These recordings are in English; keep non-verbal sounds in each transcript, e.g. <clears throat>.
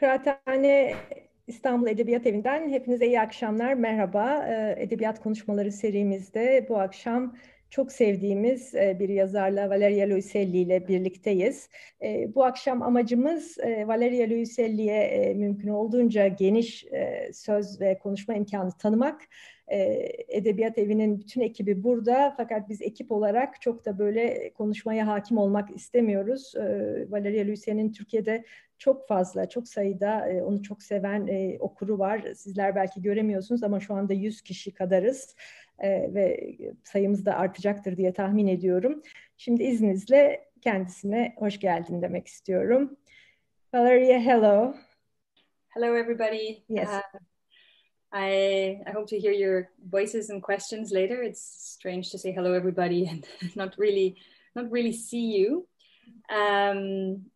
Kıraathane İstanbul Edebiyat Evi'nden hepinize iyi akşamlar, merhaba. Ee, Edebiyat Konuşmaları serimizde bu akşam çok sevdiğimiz e, bir yazarla Valeria Luiselli ile birlikteyiz. E, bu akşam amacımız e, Valeria Luiselli'ye mümkün olduğunca geniş söz ve konuşma imkanı tanımak. Edebiyat Evi'nin bütün ekibi burada fakat biz ekip olarak çok da böyle konuşmaya hakim olmak istemiyoruz. Valeria Luiselli'nin Türkiye'de çok fazla, çok sayıda onu çok seven okuru var. Sizler belki göremiyorsunuz ama şu anda 100 kişi kadarız e, ve sayımız da artacaktır diye tahmin ediyorum. Şimdi izninizle kendisine hoş geldin demek istiyorum. Valeria, hello. Hello, everybody. Yes. Uh, I, I hope to hear your voices and questions later. It's strange to say hello, everybody, and <laughs> not really, not really see you. Um,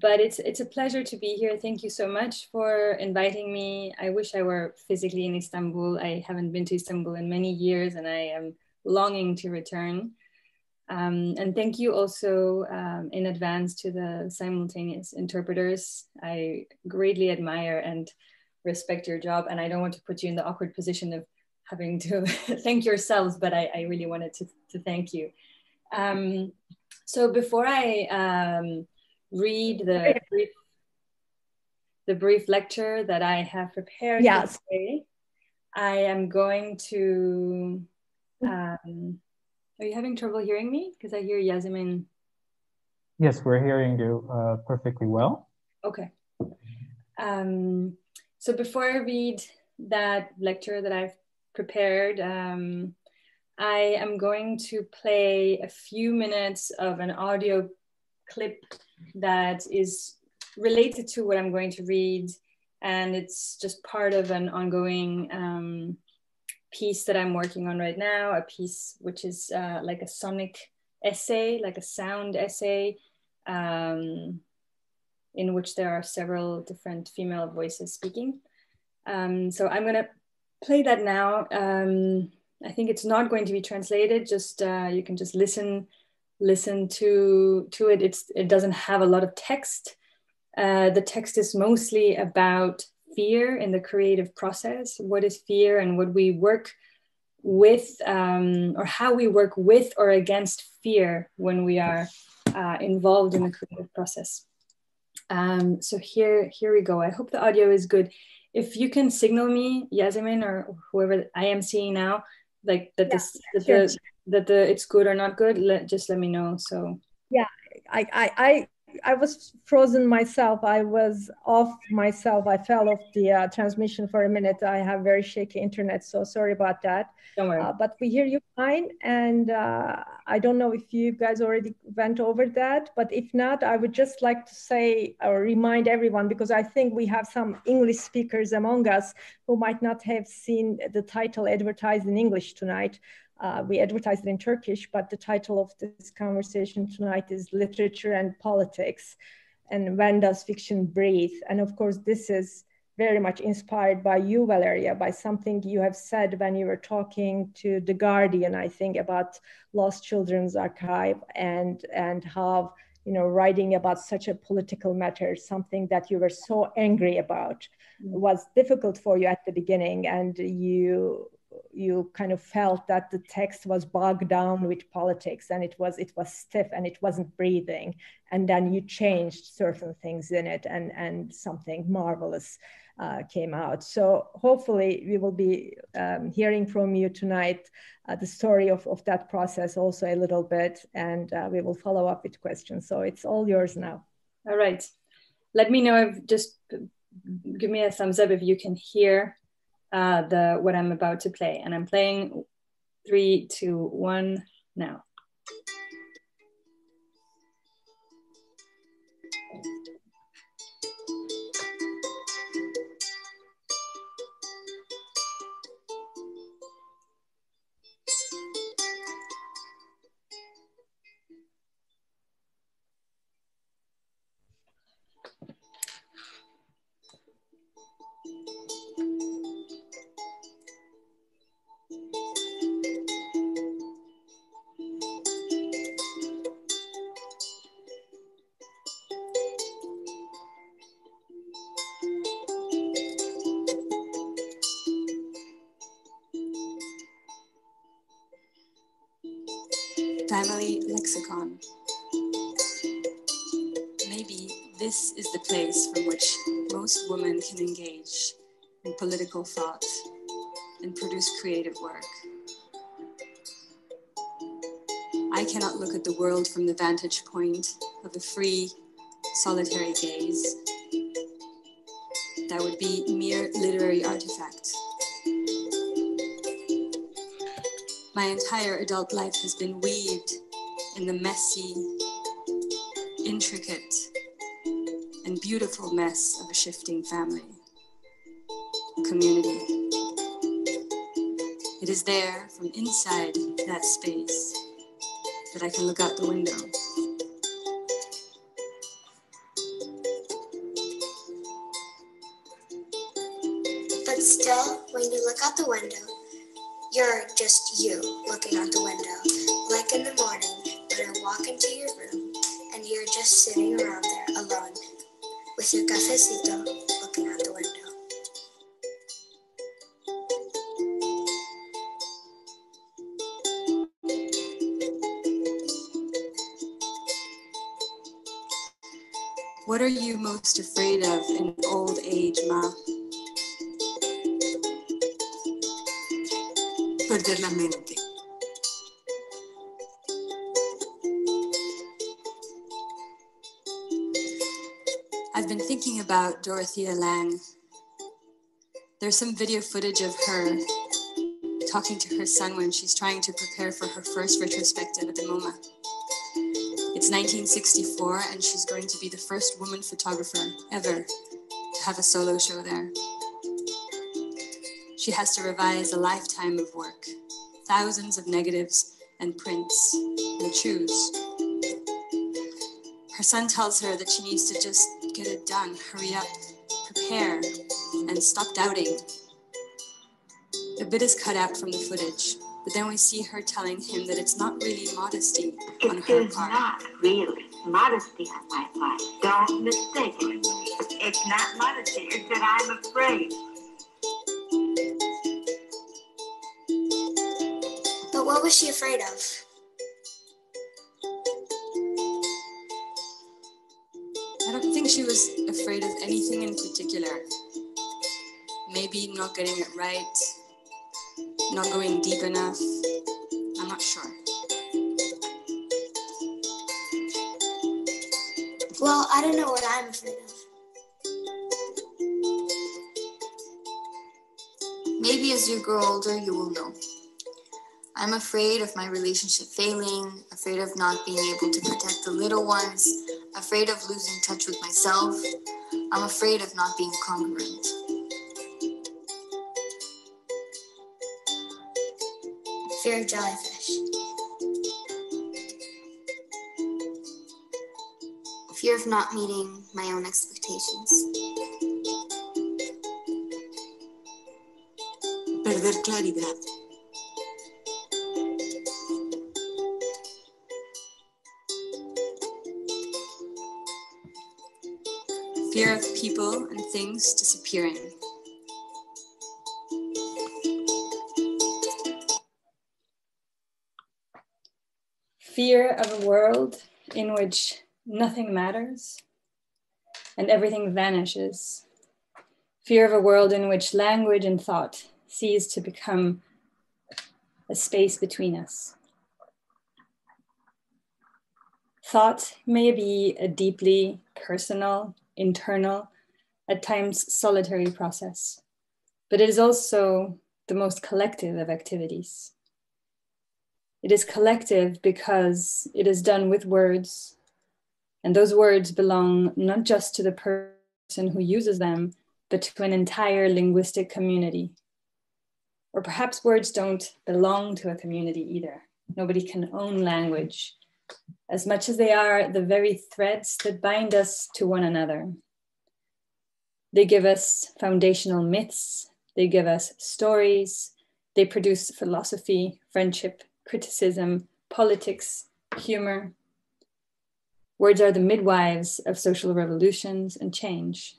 but it's it's a pleasure to be here. Thank you so much for inviting me. I wish I were physically in Istanbul. I haven't been to Istanbul in many years, and I am longing to return. Um, and thank you also um, in advance to the simultaneous interpreters. I greatly admire and respect your job, and I don't want to put you in the awkward position of having to <laughs> thank yourselves, but I, I, really wanted to, to thank you. Um, so before I um, read the brief, the brief lecture that I have prepared yes. today. I am going to. Um, are you having trouble hearing me? Because I hear Yasmin. Yes, we're hearing you uh, perfectly well. Okay. Um, so before I read that lecture that I've prepared, um, I am going to play a few minutes of an audio clip that is related to what I'm going to read. And it's just part of an ongoing um, piece that I'm working on right now, a piece which is uh, like a sonic essay, like a sound essay, um, in which there are several different female voices speaking. Um, so I'm going to play that now. Um, I think it's not going to be translated, just uh, you can just listen listen to to it it's it doesn't have a lot of text. Uh, the text is mostly about fear in the creative process. What is fear and what we work with um, or how we work with or against fear when we are uh, involved in the creative process. Um, so here here we go. I hope the audio is good. If you can signal me yasmin or whoever i am seeing now like that, yeah, this, that sure. the that the it's good or not good let just let me know so. Yeah i i i, I was frozen myself. I was off myself. I fell off the uh, transmission for a minute. I have very shaky internet so sorry about that. Don't worry. Uh, but we hear you fine and uh, i don't know if you guys already went over that but if not i would just like to say or remind everyone because i think we have some english speakers among us who might not have seen the title advertised in english tonight uh, we advertise it in Turkish, but the title of this conversation tonight is Literature and Politics and When Does Fiction Breathe? And of course, this is very much inspired by you, Valeria, by something you have said when you were talking to The Guardian, I think, about Lost Children's Archive and, and how, you know, writing about such a political matter, something that you were so angry about, mm. was difficult for you at the beginning. And you you kind of felt that the text was bogged down with politics and it was it was stiff and it wasn't breathing. And then you changed certain things in it and and something marvelous uh, came out. So hopefully we will be um, hearing from you tonight uh, the story of, of that process also a little bit. And uh, we will follow up with questions. So it's all yours now. All right. Let me know if just give me a thumbs up if you can hear uh, the what I'm about to play. And I'm playing three, two, one, now. In political thought and produce creative work. I cannot look at the world from the vantage point of a free, solitary gaze. That would be mere literary artifact. My entire adult life has been weaved in the messy, intricate, and beautiful mess of a shifting family, community. It is there from inside that space that I can look out the window. But still, when you look out the window, you're just you looking out the window. Like in the morning when I walk into your room and you're just sitting around there alone with your cafecito most afraid of in old age, Ma? Perder la mente. I've been thinking about Dorothea Lange. There's some video footage of her talking to her son when she's trying to prepare for her first retrospective at the MoMA. It's 1964, and she's going to be the first woman photographer ever to have a solo show there. She has to revise a lifetime of work, thousands of negatives and prints, and choose. Her son tells her that she needs to just get it done, hurry up, prepare, and stop doubting. A bit is cut out from the footage, but then we see her telling him that it's not really modesty on her is part. not really modesty on my part. Don't mistake it. It's not modesty. It's that I'm afraid. But what was she afraid of? I don't think she was afraid of anything in particular. Maybe not getting it right, not going deep enough. I'm not sure. Well, I don't know what I'm afraid of. Maybe as you grow older, you will know. I'm afraid of my relationship failing, afraid of not being able to protect the little ones, afraid of losing touch with myself. I'm afraid of not being congruent. Fear of jellyfish. Fear of not meeting my own expectations. Perder claridad. Fear of people and things disappearing. Fear of a world in which nothing matters and everything vanishes. Fear of a world in which language and thought cease to become a space between us. Thought may be a deeply personal, internal, at times solitary process, but it is also the most collective of activities. It is collective because it is done with words, and those words belong not just to the person who uses them, but to an entire linguistic community. Or perhaps words don't belong to a community either. Nobody can own language as much as they are the very threads that bind us to one another. They give us foundational myths, they give us stories, they produce philosophy, friendship, criticism, politics, humor. Words are the midwives of social revolutions and change.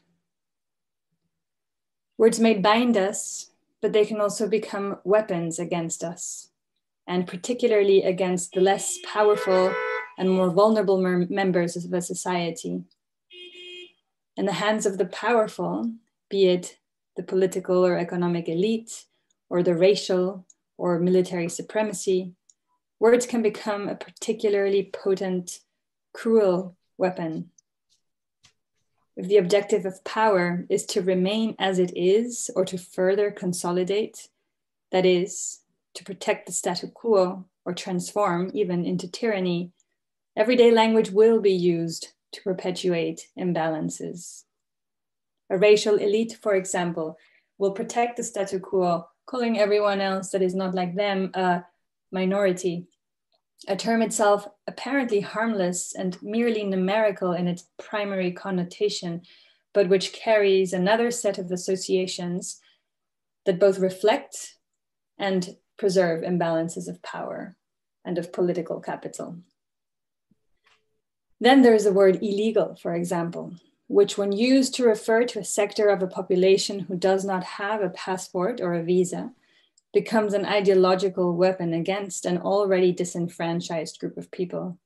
Words may bind us, but they can also become weapons against us and particularly against the less powerful and more vulnerable members of a society. In the hands of the powerful, be it the political or economic elite, or the racial or military supremacy, words can become a particularly potent, cruel weapon. If the objective of power is to remain as it is or to further consolidate, that is, to protect the status quo or transform even into tyranny, everyday language will be used to perpetuate imbalances. A racial elite, for example, will protect the status quo, calling everyone else that is not like them a minority, a term itself apparently harmless and merely numerical in its primary connotation, but which carries another set of associations that both reflect and preserve imbalances of power and of political capital. Then there is the word illegal, for example, which, when used to refer to a sector of a population who does not have a passport or a visa, becomes an ideological weapon against an already disenfranchised group of people.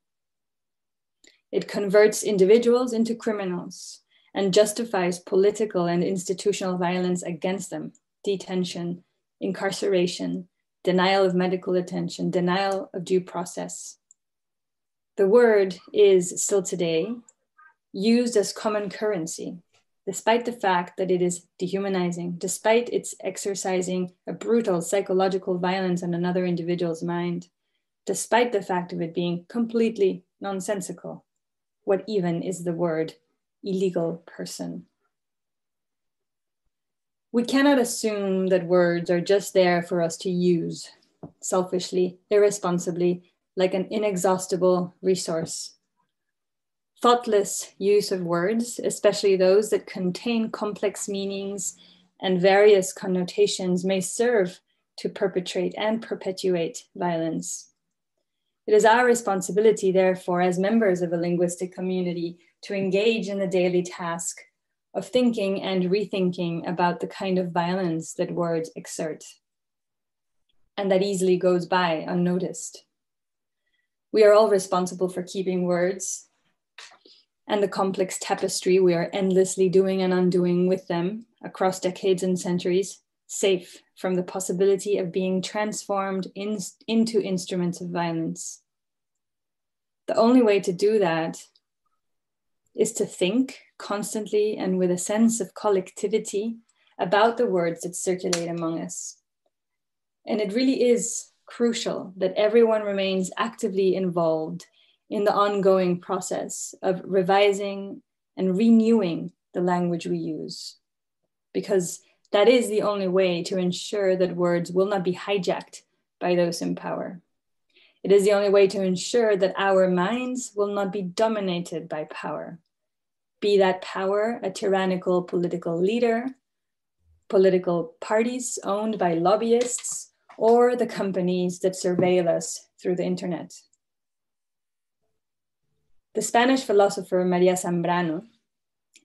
It converts individuals into criminals and justifies political and institutional violence against them, detention, incarceration, denial of medical attention, denial of due process. The word is still today used as common currency, despite the fact that it is dehumanizing, despite its exercising a brutal psychological violence on another individual's mind, despite the fact of it being completely nonsensical. What even is the word illegal person? We cannot assume that words are just there for us to use selfishly, irresponsibly, like an inexhaustible resource. Thoughtless use of words, especially those that contain complex meanings and various connotations, may serve to perpetrate and perpetuate violence. It is our responsibility, therefore, as members of a linguistic community, to engage in the daily task of thinking and rethinking about the kind of violence that words exert and that easily goes by unnoticed. We are all responsible for keeping words and the complex tapestry we are endlessly doing and undoing with them across decades and centuries safe from the possibility of being transformed in, into instruments of violence. The only way to do that is to think constantly and with a sense of collectivity about the words that circulate among us. And it really is crucial that everyone remains actively involved in the ongoing process of revising and renewing the language we use, because that is the only way to ensure that words will not be hijacked by those in power. It is the only way to ensure that our minds will not be dominated by power, be that power a tyrannical political leader, political parties owned by lobbyists, or the companies that surveil us through the internet. The Spanish philosopher Maria Zambrano,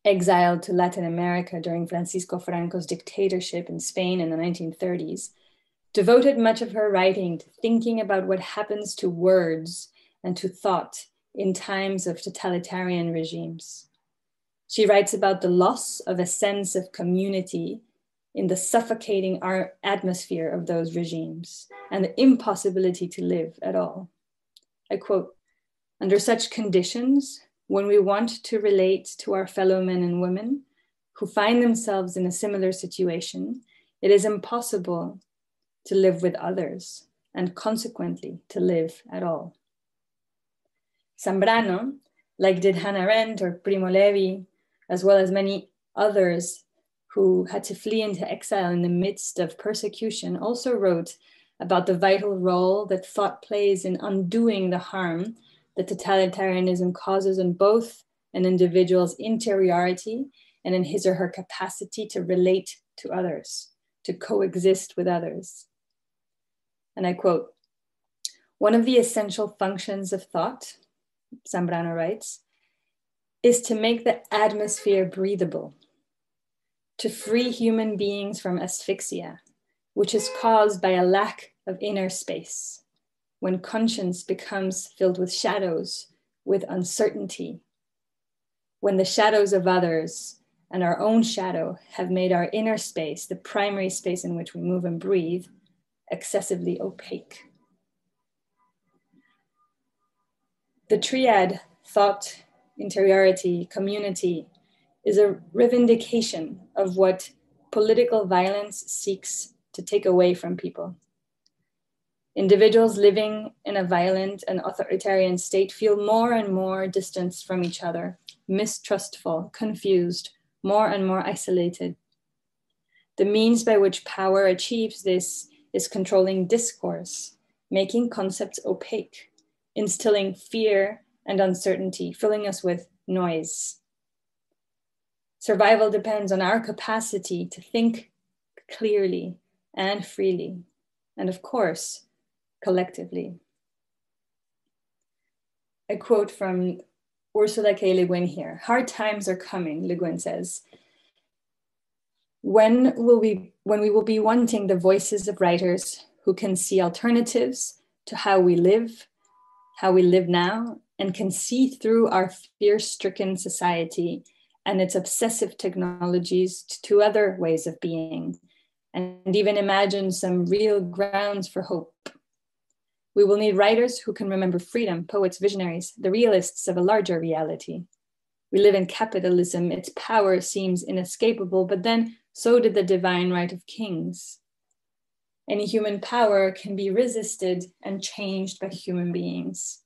exiled to Latin America during Francisco Franco's dictatorship in Spain in the 1930s, devoted much of her writing to thinking about what happens to words and to thought in times of totalitarian regimes. She writes about the loss of a sense of community in the suffocating atmosphere of those regimes and the impossibility to live at all. I quote Under such conditions, when we want to relate to our fellow men and women who find themselves in a similar situation, it is impossible to live with others and consequently to live at all. Zambrano, like did Hannah Arendt or Primo Levi, as well as many others who had to flee into exile in the midst of persecution, also wrote about the vital role that thought plays in undoing the harm that totalitarianism causes in both an individual's interiority and in his or her capacity to relate to others, to coexist with others. And I quote One of the essential functions of thought, Zambrano writes, is to make the atmosphere breathable to free human beings from asphyxia, which is caused by a lack of inner space, when conscience becomes filled with shadows, with uncertainty, when the shadows of others and our own shadow have made our inner space, the primary space in which we move and breathe, excessively opaque. The triad thought, interiority, community is a revindication of what political violence seeks to take away from people. Individuals living in a violent and authoritarian state feel more and more distanced from each other, mistrustful, confused, more and more isolated. The means by which power achieves this is controlling discourse, making concepts opaque, instilling fear and uncertainty, filling us with noise. Survival depends on our capacity to think clearly and freely, and of course, collectively. A quote from Ursula K. Le Guin here. Hard times are coming, Le Guin says. When will we when we will be wanting the voices of writers who can see alternatives to how we live, how we live now, and can see through our fear-stricken society and its obsessive technologies to other ways of being, and even imagine some real grounds for hope. We will need writers who can remember freedom, poets, visionaries, the realists of a larger reality. We live in capitalism, its power seems inescapable, but then so did the divine right of kings. Any human power can be resisted and changed by human beings.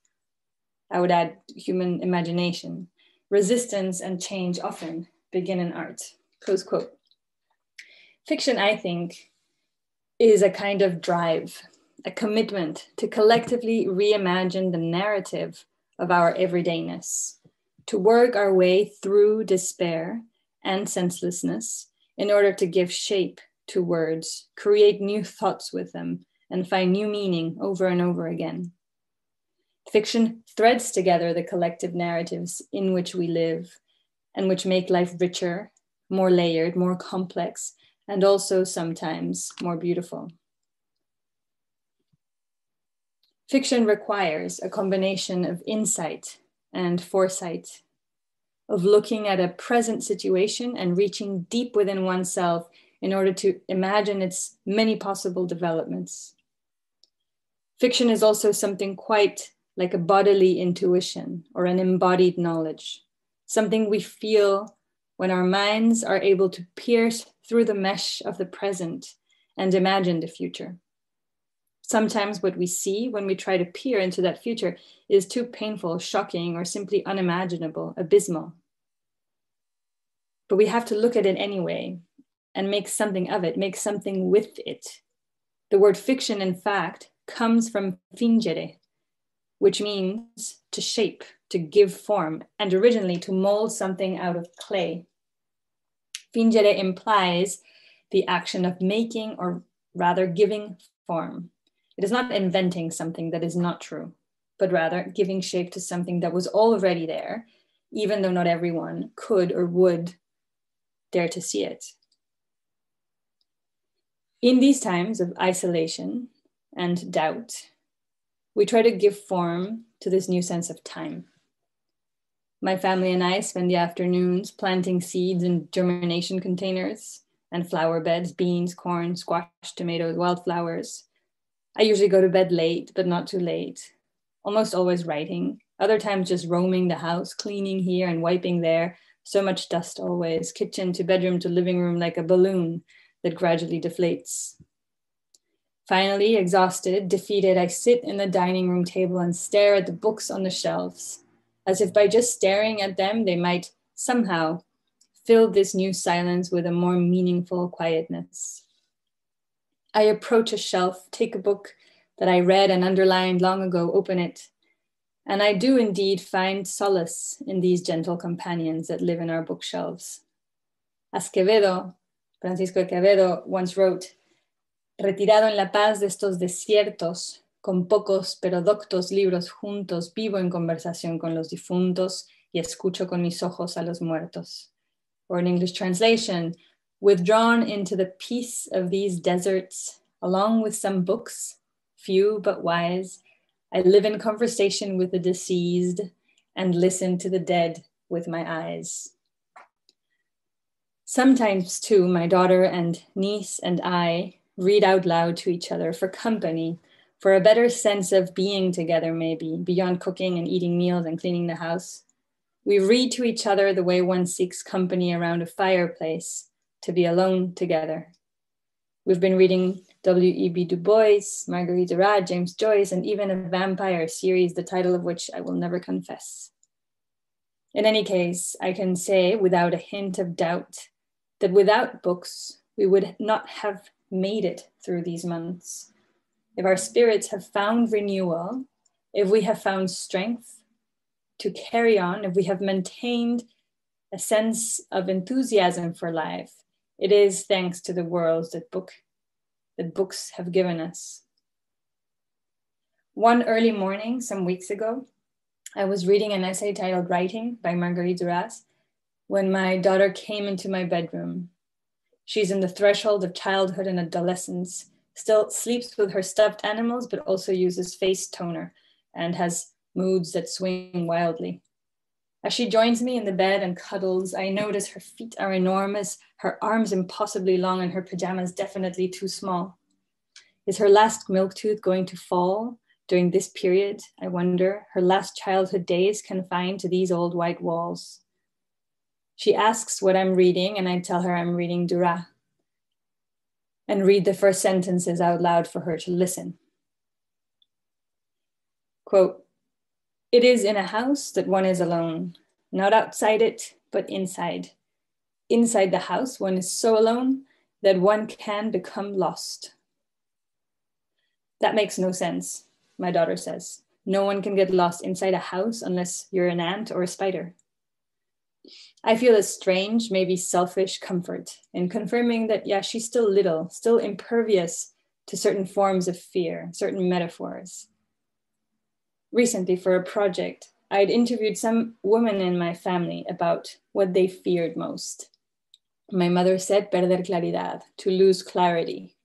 I would add human imagination. Resistance and change often begin in art. Close quote. Fiction, I think, is a kind of drive a commitment to collectively reimagine the narrative of our everydayness, to work our way through despair and senselessness in order to give shape to words, create new thoughts with them, and find new meaning over and over again. Fiction threads together the collective narratives in which we live and which make life richer, more layered, more complex, and also sometimes more beautiful. Fiction requires a combination of insight and foresight, of looking at a present situation and reaching deep within oneself in order to imagine its many possible developments. Fiction is also something quite like a bodily intuition or an embodied knowledge, something we feel when our minds are able to pierce through the mesh of the present and imagine the future sometimes what we see when we try to peer into that future is too painful, shocking, or simply unimaginable, abysmal. But we have to look at it anyway and make something of it, make something with it. The word fiction, in fact, comes from fingere, which means to shape, to give form, and originally to mold something out of clay. Fingere implies the action of making or rather giving form. It is not inventing something that is not true, but rather giving shape to something that was already there, even though not everyone could or would dare to see it. In these times of isolation and doubt, we try to give form to this new sense of time. My family and I spend the afternoons planting seeds in germination containers and flower beds, beans, corn, squash, tomatoes, wildflowers, I usually go to bed late, but not too late. Almost always writing. Other times just roaming the house, cleaning here and wiping there. So much dust always. Kitchen to bedroom to living room like a balloon that gradually deflates. Finally, exhausted, defeated, I sit in the dining room table and stare at the books on the shelves, as if by just staring at them, they might somehow fill this new silence with a more meaningful quietness. I approach a shelf, take a book that I read and underlined long ago, open it. And I do indeed find solace in these gentle companions that live in our bookshelves. Quevedo, Francisco Quevedo, once wrote, Retirado en la paz de estos desiertos, con pocos pero doctos libros juntos, vivo en conversación con los difuntos y escucho con mis ojos a los muertos. Or in English translation, withdrawn into the peace of these deserts, along with some books, few but wise, I live in conversation with the deceased and listen to the dead with my eyes. Sometimes, too, my daughter and niece and I read out loud to each other for company, for a better sense of being together, maybe, beyond cooking and eating meals and cleaning the house. We read to each other the way one seeks company around a fireplace, to be alone together. We've been reading W.E.B. Du Bois, Marguerite Duras, James Joyce, and even a vampire series, the title of which I will never confess. In any case, I can say without a hint of doubt that without books, we would not have made it through these months. If our spirits have found renewal, if we have found strength to carry on, if we have maintained a sense of enthusiasm for life, it is thanks to the worlds that book that books have given us. One early morning, some weeks ago, I was reading an essay titled Writing by Marguerite Duras when my daughter came into my bedroom. She's in the threshold of childhood and adolescence, still sleeps with her stuffed animals, but also uses face toner and has moods that swing wildly. As she joins me in the bed and cuddles, I notice her feet are enormous, her arms impossibly long, and her pajamas definitely too small. Is her last milk tooth going to fall? during this period, I wonder, her last childhood days confined to these old white walls. She asks what I'm reading, and I tell her I'm reading Duras and read the first sentences out loud for her to listen. Quote, it is in a house that one is alone, not outside it, but inside. Inside the house, one is so alone that one can become lost. That makes no sense my daughter says. No one can get lost inside a house unless you're an ant or a spider. I feel a strange, maybe selfish comfort in confirming that, yeah, she's still little, still impervious to certain forms of fear, certain metaphors. Recently, for a project, I'd interviewed some women in my family about what they feared most. My mother said, perder claridad, to lose clarity.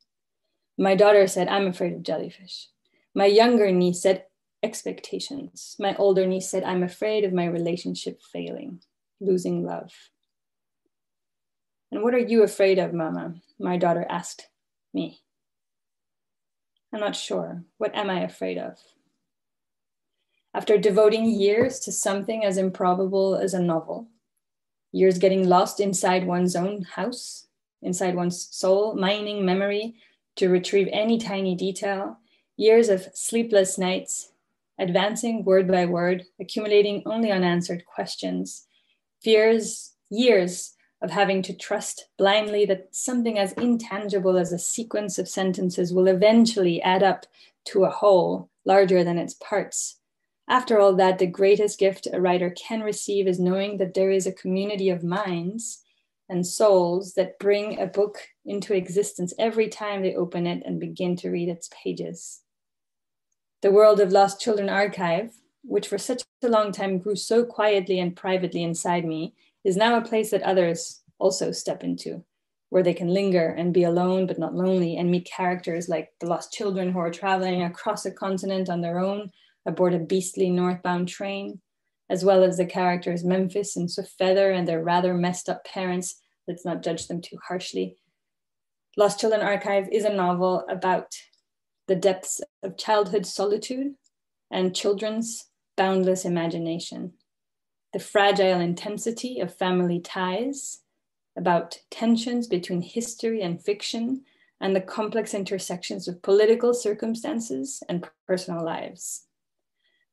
My daughter said, I'm afraid of jellyfish. My younger niece said, expectations. My older niece said, I'm afraid of my relationship failing, losing love. And what are you afraid of, Mama? My daughter asked me. I'm not sure. What am I afraid of? After devoting years to something as improbable as a novel, years getting lost inside one's own house, inside one's soul, mining memory to retrieve any tiny detail, years of sleepless nights, advancing word by word, accumulating only unanswered questions, fears, years of having to trust blindly that something as intangible as a sequence of sentences will eventually add up to a whole larger than its parts. After all that, the greatest gift a writer can receive is knowing that there is a community of minds and souls that bring a book into existence every time they open it and begin to read its pages. The World of Lost Children archive, which for such a long time grew so quietly and privately inside me, is now a place that others also step into, where they can linger and be alone but not lonely and meet characters like the lost children who are traveling across a continent on their own aboard a beastly northbound train, as well as the characters Memphis and Swift Feather and their rather messed up parents. Let's not judge them too harshly. Lost Children Archive is a novel about the depths of childhood solitude and children's boundless imagination, the fragile intensity of family ties, about tensions between history and fiction, and the complex intersections of political circumstances and personal lives.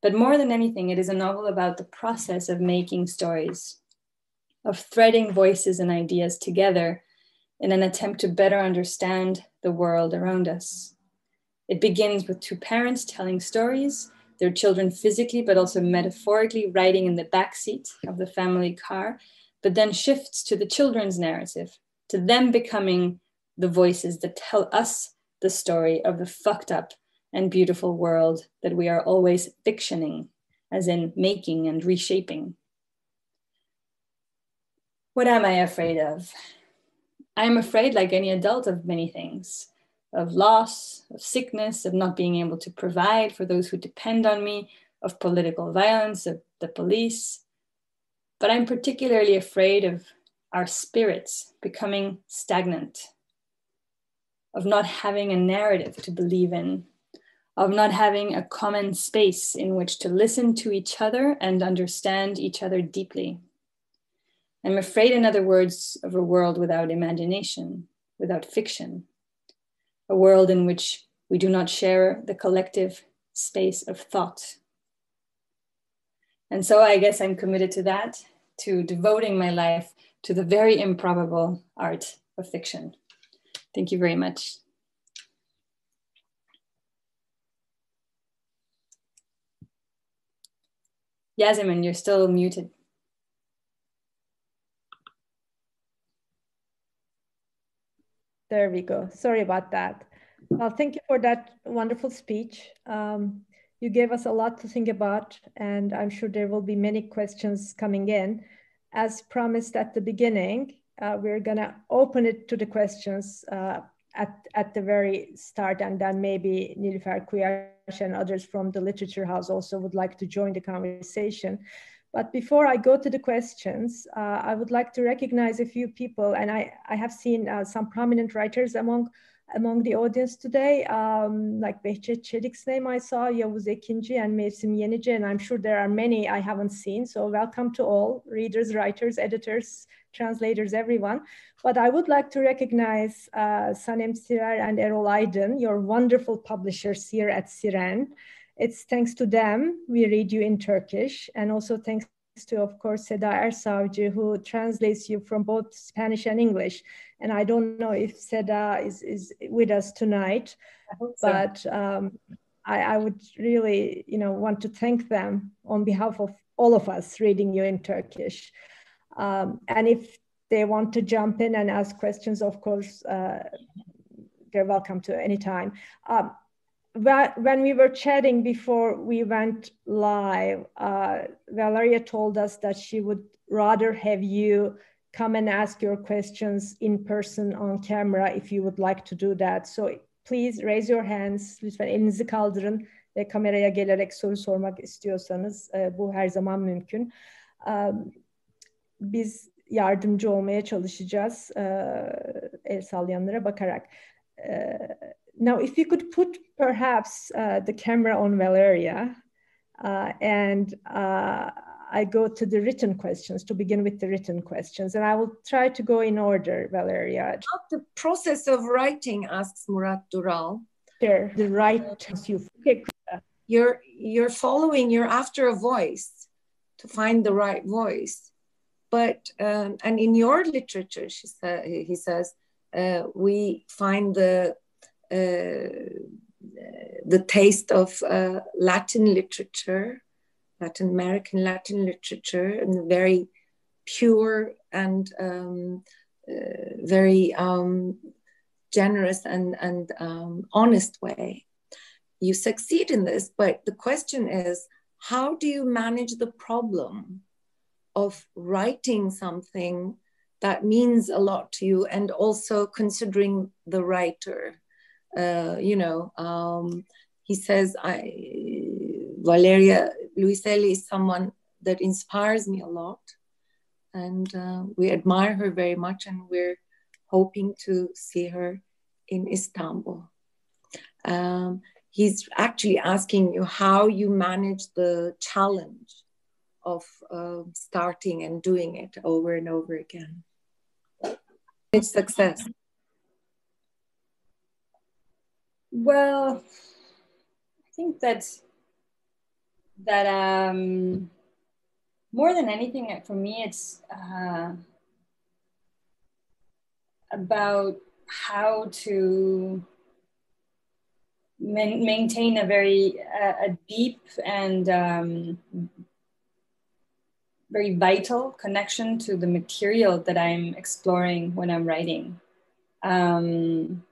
But more than anything, it is a novel about the process of making stories, of threading voices and ideas together in an attempt to better understand the world around us. It begins with two parents telling stories, their children physically but also metaphorically riding in the back seat of the family car, but then shifts to the children's narrative, to them becoming the voices that tell us the story of the fucked up and beautiful world that we are always fictioning, as in making and reshaping. What am I afraid of? I am afraid, like any adult, of many things of loss, of sickness, of not being able to provide for those who depend on me, of political violence, of the police. But I'm particularly afraid of our spirits becoming stagnant, of not having a narrative to believe in, of not having a common space in which to listen to each other and understand each other deeply. I'm afraid, in other words, of a world without imagination, without fiction, a world in which we do not share the collective space of thought. And so I guess I'm committed to that, to devoting my life to the very improbable art of fiction. Thank you very much. Yasmin, you're still muted. There we go. Sorry about that. Well, thank you for that wonderful speech. Um, you gave us a lot to think about, and I'm sure there will be many questions coming in. As promised at the beginning, uh, we're going to open it to the questions uh, at, at the very start, and then maybe Nilüfer Kuyaş and others from the Literature House also would like to join the conversation. But before I go to the questions, uh, I would like to recognize a few people, and I, I have seen uh, some prominent writers among among the audience today, um, like Behçet Çelik's name I saw, Yavuz Ekinci and Mevsim Yenice, and I'm sure there are many I haven't seen. So welcome to all readers, writers, editors, translators, everyone. But I would like to recognize uh, Sanem Sirer and Erol Aydın, your wonderful publishers here at Siren. It's thanks to them we read you in Turkish, and also thanks to, of course, Seda Ersavcı, who translates you from both Spanish and English. And I don't know if Seda is, is with us tonight, but so. um, I, I, would really, you know, want to thank them on behalf of all of us reading you in Turkish. Um, and if they want to jump in and ask questions, of course, uh, they're welcome to any time. Um, when we were chatting before we went live, uh, Valeria told us that she would rather have you come and ask your questions in person on camera if you would like to do that. So please raise your hands. Lütfen elinizi kaldırın ve kameraya gelerek soru sormak istiyorsanız e, bu her zaman mümkün. Um, biz yardımcı olmaya çalışacağız e, el sallayanlara bakarak. E, now, if you could put perhaps uh, the camera on Valeria uh, and uh, I go to the written questions to begin with the written questions, and I will try to go in order, Valeria. About the process of writing, asks Murat Dural. Sure, the right you. You're you're following. You're after a voice to find the right voice, but um, and in your literature, she sa- he says, uh, we find the the taste of uh, Latin literature, Latin American Latin literature, in a very pure and um, uh, very um, generous and, and um, honest way. You succeed in this, but the question is how do you manage the problem of writing something that means a lot to you and also considering the writer? Uh, you know, um, he says, I, Valeria Luiselli is someone that inspires me a lot. And uh, we admire her very much, and we're hoping to see her in Istanbul. Um, he's actually asking you how you manage the challenge of uh, starting and doing it over and over again. It's success. Well, I think that that um, more than anything, for me, it's uh, about how to man- maintain a very uh, a deep and um, very vital connection to the material that I'm exploring when I'm writing. Um,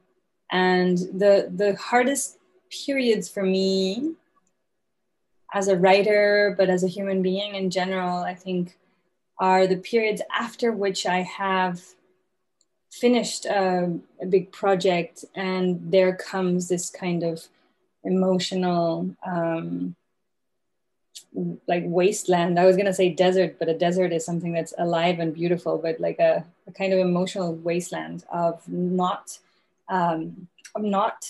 and the the hardest periods for me as a writer but as a human being in general i think are the periods after which i have finished um, a big project and there comes this kind of emotional um, like wasteland. I was going to say desert but a desert is something that's alive and beautiful but like a, a kind of emotional wasteland of not um, of not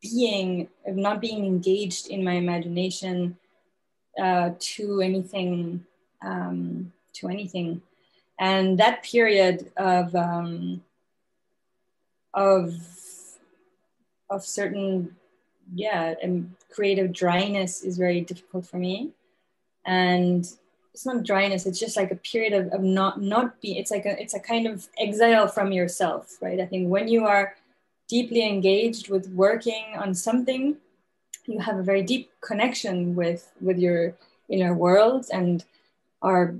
being not being engaged in my imagination uh, to anything um, to anything. And that period of um, of of certain yeah and creative dryness is very difficult for me. And it's not dryness it's just like a period of, of not not being it's like a it's a kind of exile from yourself right? I think when you are deeply engaged with working on something you have a very deep connection with with your inner world and are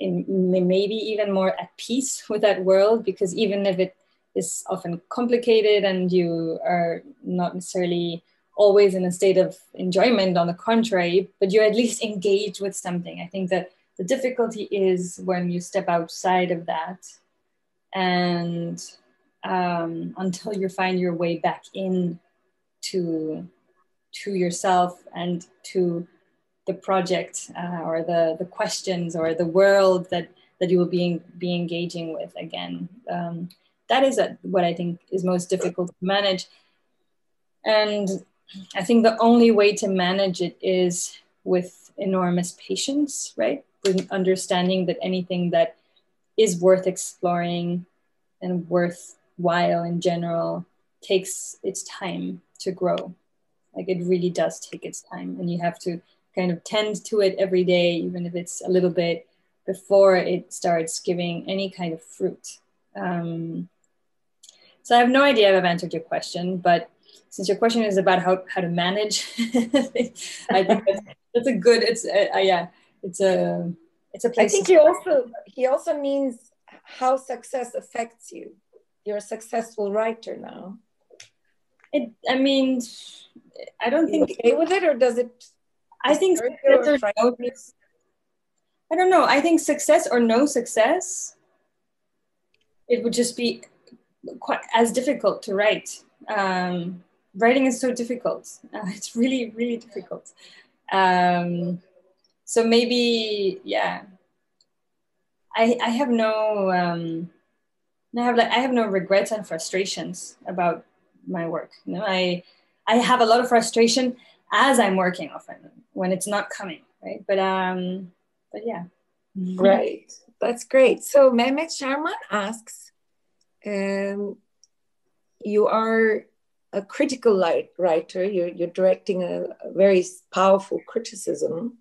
in, maybe even more at peace <laughs> with that world because even if it is often complicated and you are not necessarily always in a state of enjoyment on the contrary but you're at least <laughs> engage with something. I think that the difficulty is when you step outside of that and um, until you find your way back in to to yourself and to the project uh, or the the questions or the world that that you will be be engaging with again. Um, that is a, what i think is most difficult to manage. And i think the only way to manage it is with enormous patience right? With understanding that anything that is worth exploring and worthwhile in general takes its time to grow like it really does take its time and you have to kind of tend to it every day, even if it's a little bit before it starts giving any kind of fruit. Um, so I have no idea if I've answered your question, but since your question is about how, how to manage, <laughs> I think that's, that's, a good, it's a, uh, yeah, it's a, it's a place. I think he also, he also means how success affects you. You're a successful writer now. It, I mean, I don't think okay with it, or does it I think success or no, I don't know. I think success or no success, it would just be quite as difficult to write. Um, writing is so difficult. <laughs> Uh, it's really, really difficult. Um, so maybe, yeah. I, I have no um, I have like I have no regrets and frustrations about my work. You know, I I have a lot of frustration as I'm working often when it's not coming, right? But um, but yeah. Right. That's great. So Mehmet Sharman asks, um, you are a critical light writer. You're, you're directing a, a very powerful criticism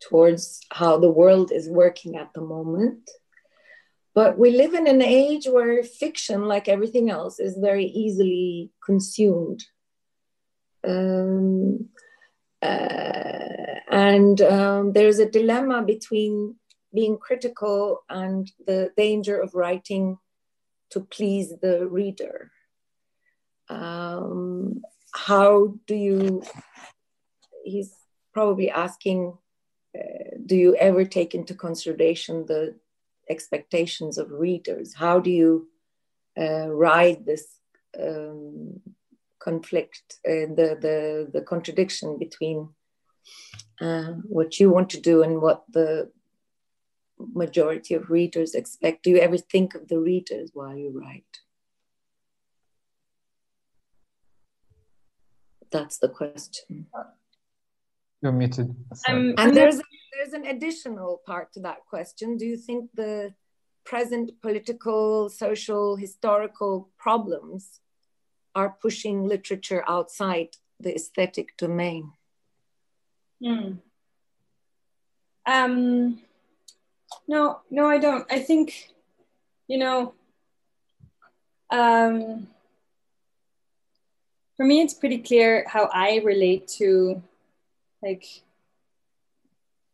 towards how the world is working at the moment. But we live in an age where fiction, like everything else, is very easily consumed. Um, uh, and um, there's a dilemma between being critical and the danger of writing to please the reader. Um, how do you, he's probably asking, uh, do you ever take into consideration the expectations of readers? How do you uh, ride this um, conflict, uh, the, the, the contradiction between uh, what you want to do and what the majority of readers expect. Do you ever think of the readers while you write? That's the question. You're muted. Um, and there's there's an additional part to that question. Do you think the present political, social, historical problems are pushing literature outside the aesthetic domain? Hmm. Um, no, no, I don't. I think, you know, um, for me, it's pretty clear how I relate to like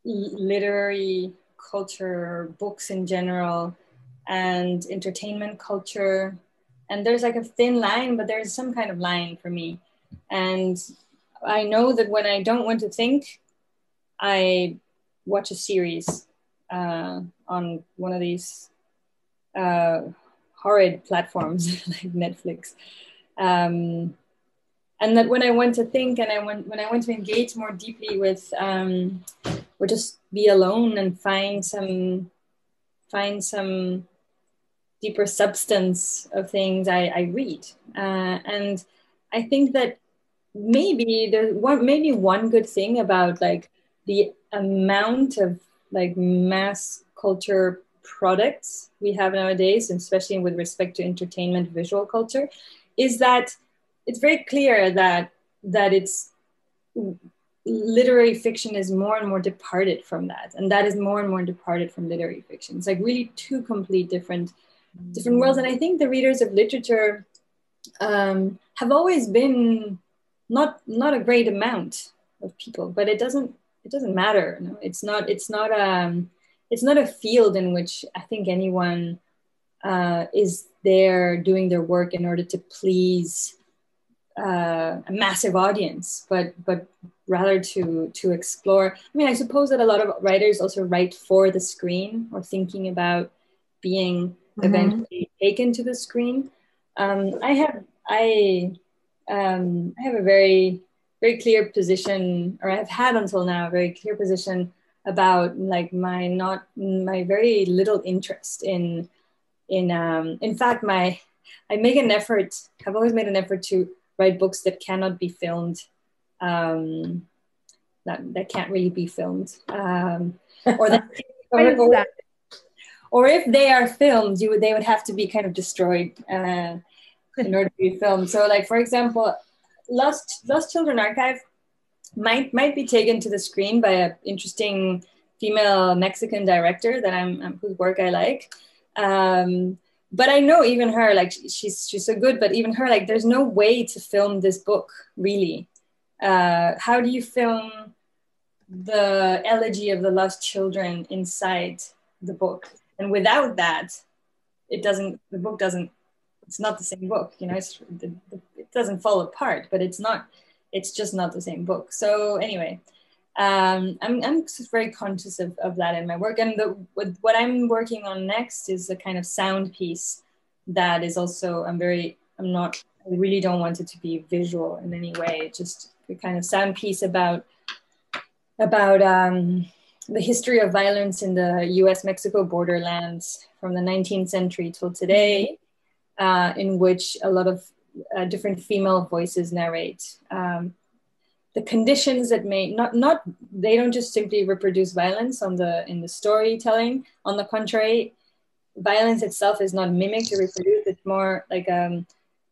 literary culture, books in general, and entertainment culture and there's like a thin line but there's some kind of line for me and i know that when i don't want to think i watch a series uh, on one of these uh, horrid platforms <laughs> like Netflix. Um, and that when I went to think and I went when I went to engage more deeply with um, or just be alone and find some find some deeper substance of things I, I read. Uh, and I think that maybe there's one maybe one good thing about like the amount of like mass culture products we have nowadays, especially with respect to entertainment, visual culture, is that it's very clear that that it's literary fiction is more and more departed from that. And that is more and more departed from literary fiction. It's like really two complete different different worlds. And i think the readers of literature um, have always been not not a great amount of people but it doesn't it doesn't matter no? it's not it's not um it's not a field in which i think anyone uh, is there doing their work in order to please uh, a massive audience, but but rather to to explore. I mean, I suppose that a lot of writers also write for the screen or thinking about being mm-hmm. eventually taken to the screen. Um, I have I um, I have a very very clear position, or I've had until now a very clear position about like my not my very little interest in in um, in fact my I make an effort. I've always made an effort to write books that cannot be filmed, um, that, that can't really be filmed, um, or that, <laughs> or, or, or, if they are filmed, you would, they would have to be kind of destroyed uh, in order to be filmed. So, like for example, Lost Lost Children Archive might might be taken to the screen by an interesting female Mexican director that I'm, whose work I like. Um, but I know even her, like she's she's so good, but even her, like there's no way to film this book really. Uh, how do you film the elegy of the lost children inside the book? And without that, it doesn't. The book doesn't. It's not the same book. You know, it's it doesn't fall apart, but it's not. It's just not the same book. So anyway, um, I'm, I'm very conscious of, of that in my work. And the, what I'm working on next is a kind of sound piece that is also, I'm very, I'm not, I really don't want it to be visual in any way. Just a kind of sound piece about, about um, the history of violence in the US Mexico borderlands from the 19th century till today, uh, in which a lot of uh, different female voices narrate. Um, the conditions that may not not they don't just simply reproduce violence on the in the storytelling. On the contrary violence itself is not mimicked or reproduced. It's more like um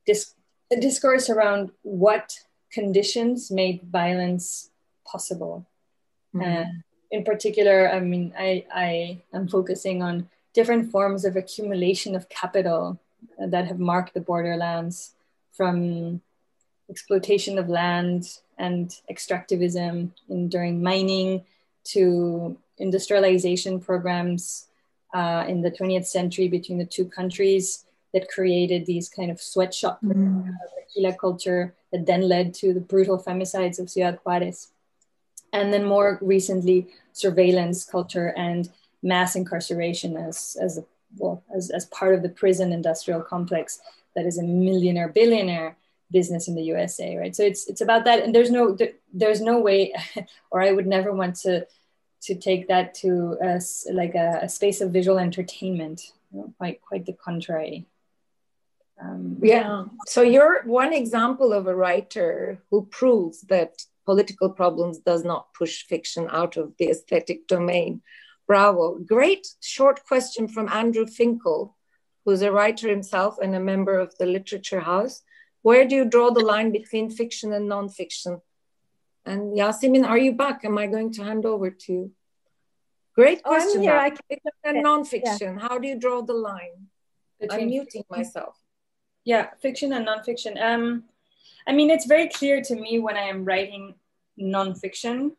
dis- a discourse around what conditions made violence possible. Mm-hmm. uh, in particular i mean i i am focusing on different forms of accumulation of capital that have marked the borderlands from exploitation of land and extractivism in, during mining to industrialization programs uh, in the 20th century between the two countries that created these kind of sweatshop mm. uh, culture that then led to the brutal femicides of Ciudad Juarez. And then more recently, surveillance culture and mass incarceration as, as, a, well, as, as part of the prison industrial complex that is a millionaire billionaire business in the USA, right? So it's it's about that, and there's no there's no way, <laughs> or I would never want to to take that to a, like a, a space of visual entertainment. You know, quite quite the contrary. Um, yeah. So you're one example of a writer who proves that political problems does not push fiction out of the aesthetic domain. Bravo. Great short question from Andrew Finkel, who's a writer himself and a member of the Literature House. Where do you draw the line between fiction and nonfiction? And Yasemin, are you back? Am I going to hand over to you? Great oh, question. Oh, yeah, fiction and nonfiction. Yeah. How do you draw the line? Between I'm muting myself. Yeah, fiction and nonfiction. Um, I mean, it's very clear to me when I am writing nonfiction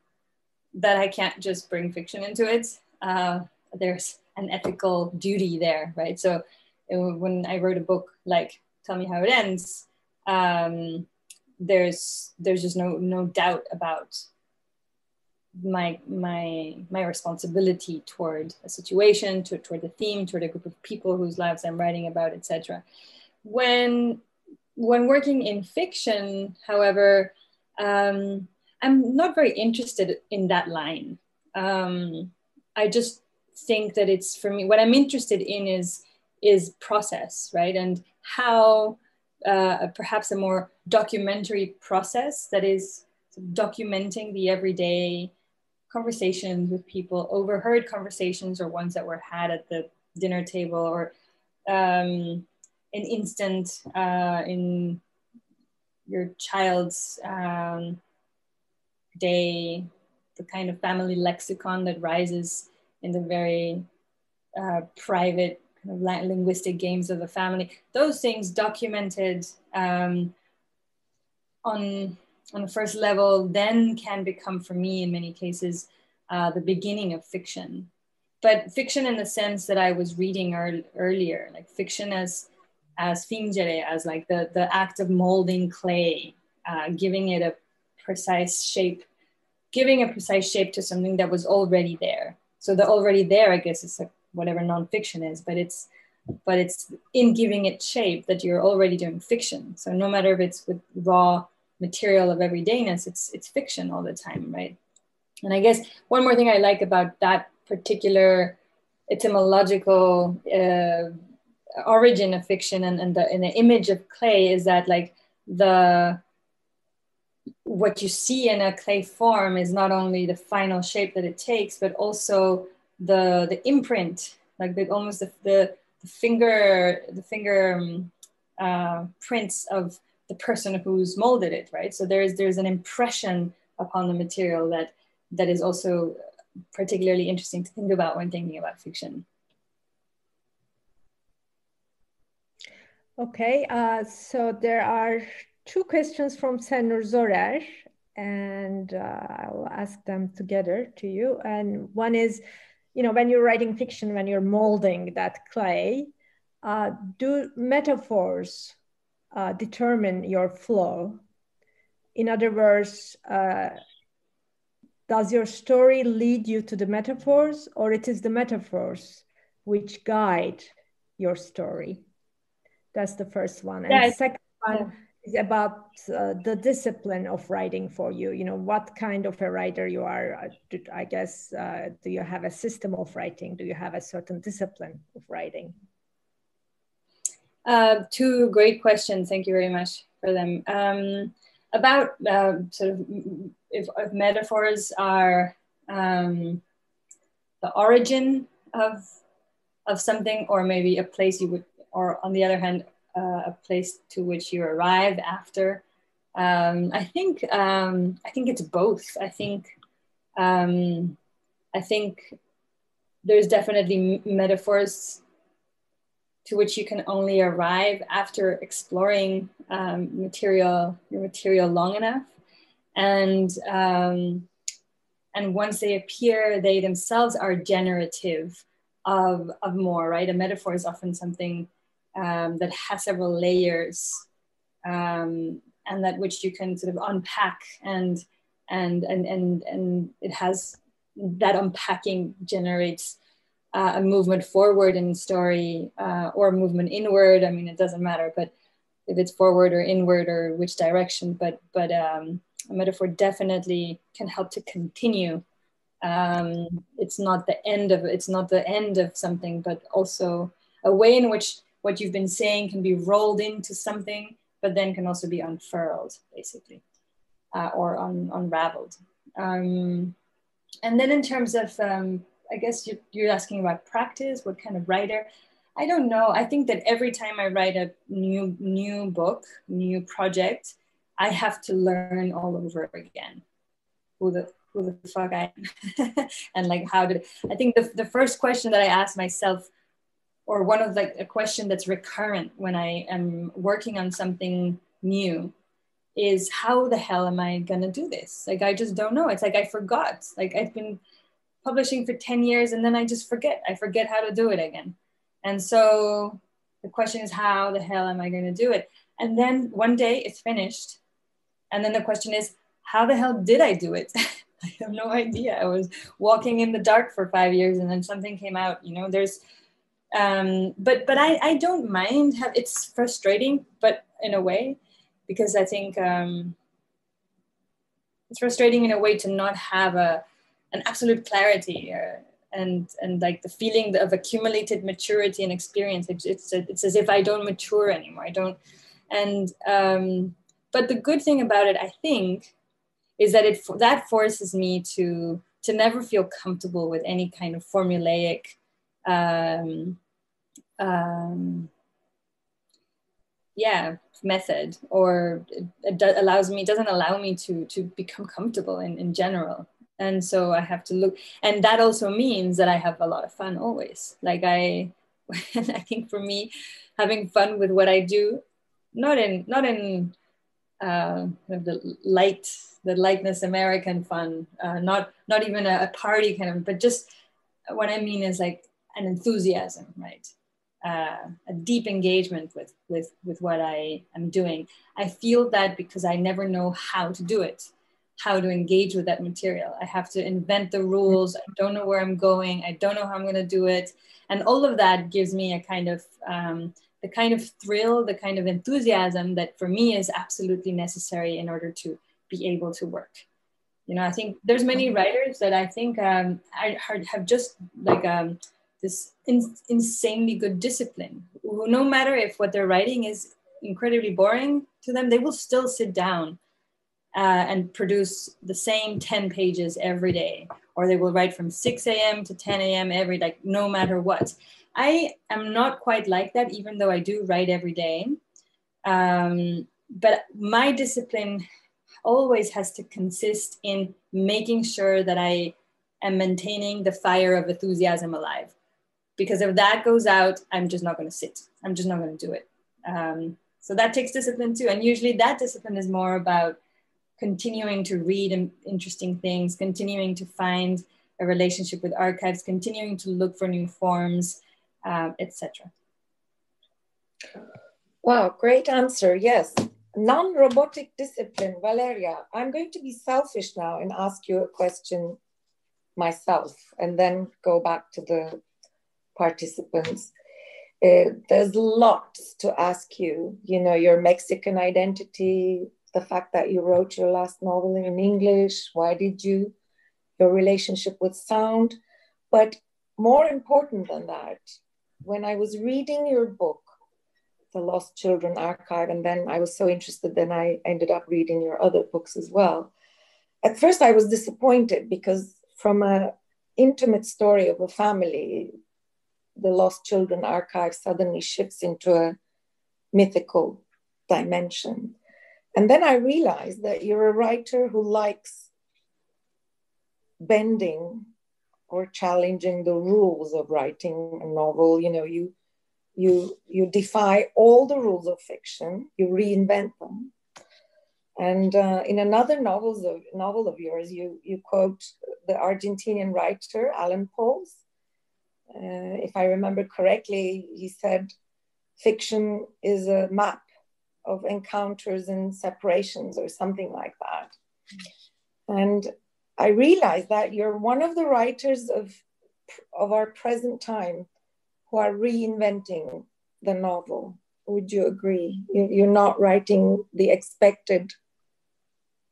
that I can't just bring fiction into it. Uh, there's an ethical duty there, right? So it, when I wrote a book like Tell Me How It Ends, um, there's there's just no no doubt about my my my responsibility toward a situation, to, toward a theme, toward a group of people whose lives I'm writing about, etc. When when working in fiction, however, um, I'm not very interested in that line. Um, I just think that it's for me. What I'm interested in is is process, right, and how uh, perhaps a more documentary process that is documenting the everyday conversations with people, overheard conversations or ones that were had at the dinner table or um, an instant uh, in your child's um, day, the kind of family lexicon that rises in the very uh, private kind of linguistic games of the family. Those things documented um, on on the first level then can become for me in many cases uh, the beginning of fiction but fiction in the sense that i was reading er- earlier like fiction as as fingere as like the the act of molding clay uh, giving it a precise shape giving a precise shape to something that was already there so the already there i guess is like whatever nonfiction is but it's but it's in giving it shape that you're already doing fiction. So no matter if it's with raw material of everydayness it's it's fiction all the time right? And i guess one more thing i like about that particular etymological uh, origin of fiction and, and the and the image of clay is that like the what you see in a clay form is not only the final shape that it takes but also the the imprint like the almost the, the, the finger the finger um, uh, prints of the person who's molded it, right? So there's there's an impression upon the material that that is also particularly interesting to think about when thinking about fiction. Okay, uh, so there are two questions from Senur Zorer, and uh, I'll ask them together to you. And one is, you know, when you're writing fiction, when you're molding that clay, uh, do metaphors uh, determine your flow. In other words, uh, does your story lead you to the metaphors or it is the metaphors which guide your story? That's the first one. And the second one. Is about uh, the discipline of writing for you. You know, what kind of a writer you are. Uh, I guess, uh, do you have a system of writing? Do you have a certain discipline of writing? Uh, two great questions. Thank you very much for them. Um, about uh, sort of if, if metaphors are um, the origin of of something, or maybe a place you would, or on the other hand, a place to which you arrive after. Um, I think um, I think it's both. I think um, I think there's definitely metaphors to which you can only arrive after exploring um, material your material long enough and um, and once they appear they themselves are generative of, of more right a metaphor is often something um, that has several layers um, and that which you can sort of unpack and and and and and it has that unpacking generates uh, a movement forward in story uh, or movement inward. I mean, it doesn't matter, but if it's forward or inward or which direction, but but um, a metaphor definitely can help to continue. Um, it's not the end of it's not the end of something, but also a way in which what you've been saying can be rolled into something, but then can also be unfurled, basically, uh, or un- unraveled. Um, and then in terms of um, I guess you, you're asking about practice, what kind of writer. I don't know. I think that every time I write a new new book, new project, I have to learn all over again who the who the fuck I am <laughs> and like how did I think the, the first question that I ask myself or one of like a question that's recurrent when I am working on something new is how the hell am I gonna do this? Like I just don't know. It's like I forgot. Like I've been publishing for 10 years and then I just forget. I forget how to do it again. And so the question is, how the hell am I to do it? And then one day it's finished. And then the question is, how the hell did I do it? <laughs> I have no idea. I was walking in the dark for five years and then something came out. You know, there's, um, but but I I don't mind. Have it's frustrating, but in a way, because I think um, it's frustrating in a way to not have a an absolute clarity or, uh, and and like the feeling of accumulated maturity and experience. It's it's, it's as if I don't mature anymore. I don't, and um, but the good thing about it, I think, is that it that forces me to to never feel comfortable with any kind of formulaic um, um, yeah method or it, it allows me doesn't allow me to to become comfortable in, in general. And so i have to look and that also means that i have a lot of fun always. Like i <laughs> i think for me having fun with what i do not in not in uh, the light the lightness american fun uh, not not even a, a party kind of but just what i mean is like an enthusiasm right uh, a deep engagement with with with what I am doing. I feel that because I never know how to do it, how to engage with that material. I have to invent the rules. I don't know where I'm going. I don't know how I'm going to do it, and all of that gives me a kind of um, the kind of thrill, the kind of enthusiasm that for me is absolutely necessary in order to be able to work. You know, I think there's many writers that I think um, I have just like um, this in, insanely good discipline. Who, no matter if what they're writing is incredibly boring to them, they will still sit down uh, and produce the same 10 pages every day, or they will write from 6 a.m. to 10 a.m. every like no matter what. I am not quite like that, even though I do write every day. Um, but my discipline always has to consist in making sure that I am maintaining the fire of enthusiasm alive because if that goes out i'm just not going to sit. I'm just not going to do it. Um, so that takes discipline too. And usually that discipline is more about continuing to read interesting things continuing to find a relationship with archives continuing to look for new forms um, etc wow great answer. Yes. Non-robotic discipline. Valeria i'm going to be selfish now and ask you a question myself and then go back to the participants. Uh, there's lots to ask you, you know, your Mexican identity, the fact that you wrote your last novel in English, why did you, your relationship with sound. But more important than that, when I was reading your book, The Lost Children Archive, and then I was so interested, then I ended up reading your other books as well. At first, I was disappointed because from a intimate story of a family the Lost Children archive suddenly shifts into a mythical dimension. And then I realized that you're a writer who likes bending or challenging the rules of writing a novel. You know, you you you defy all the rules of fiction, you reinvent them. And uh, in another novels of, novel of yours, you, you quote the Argentinian writer Alan Pauls, uh, if I remember correctly, he said fiction is a map of encounters and separations or something like that. And I realized that you're one of the writers of, of our present time who are reinventing the novel. Would you agree? You're not writing the expected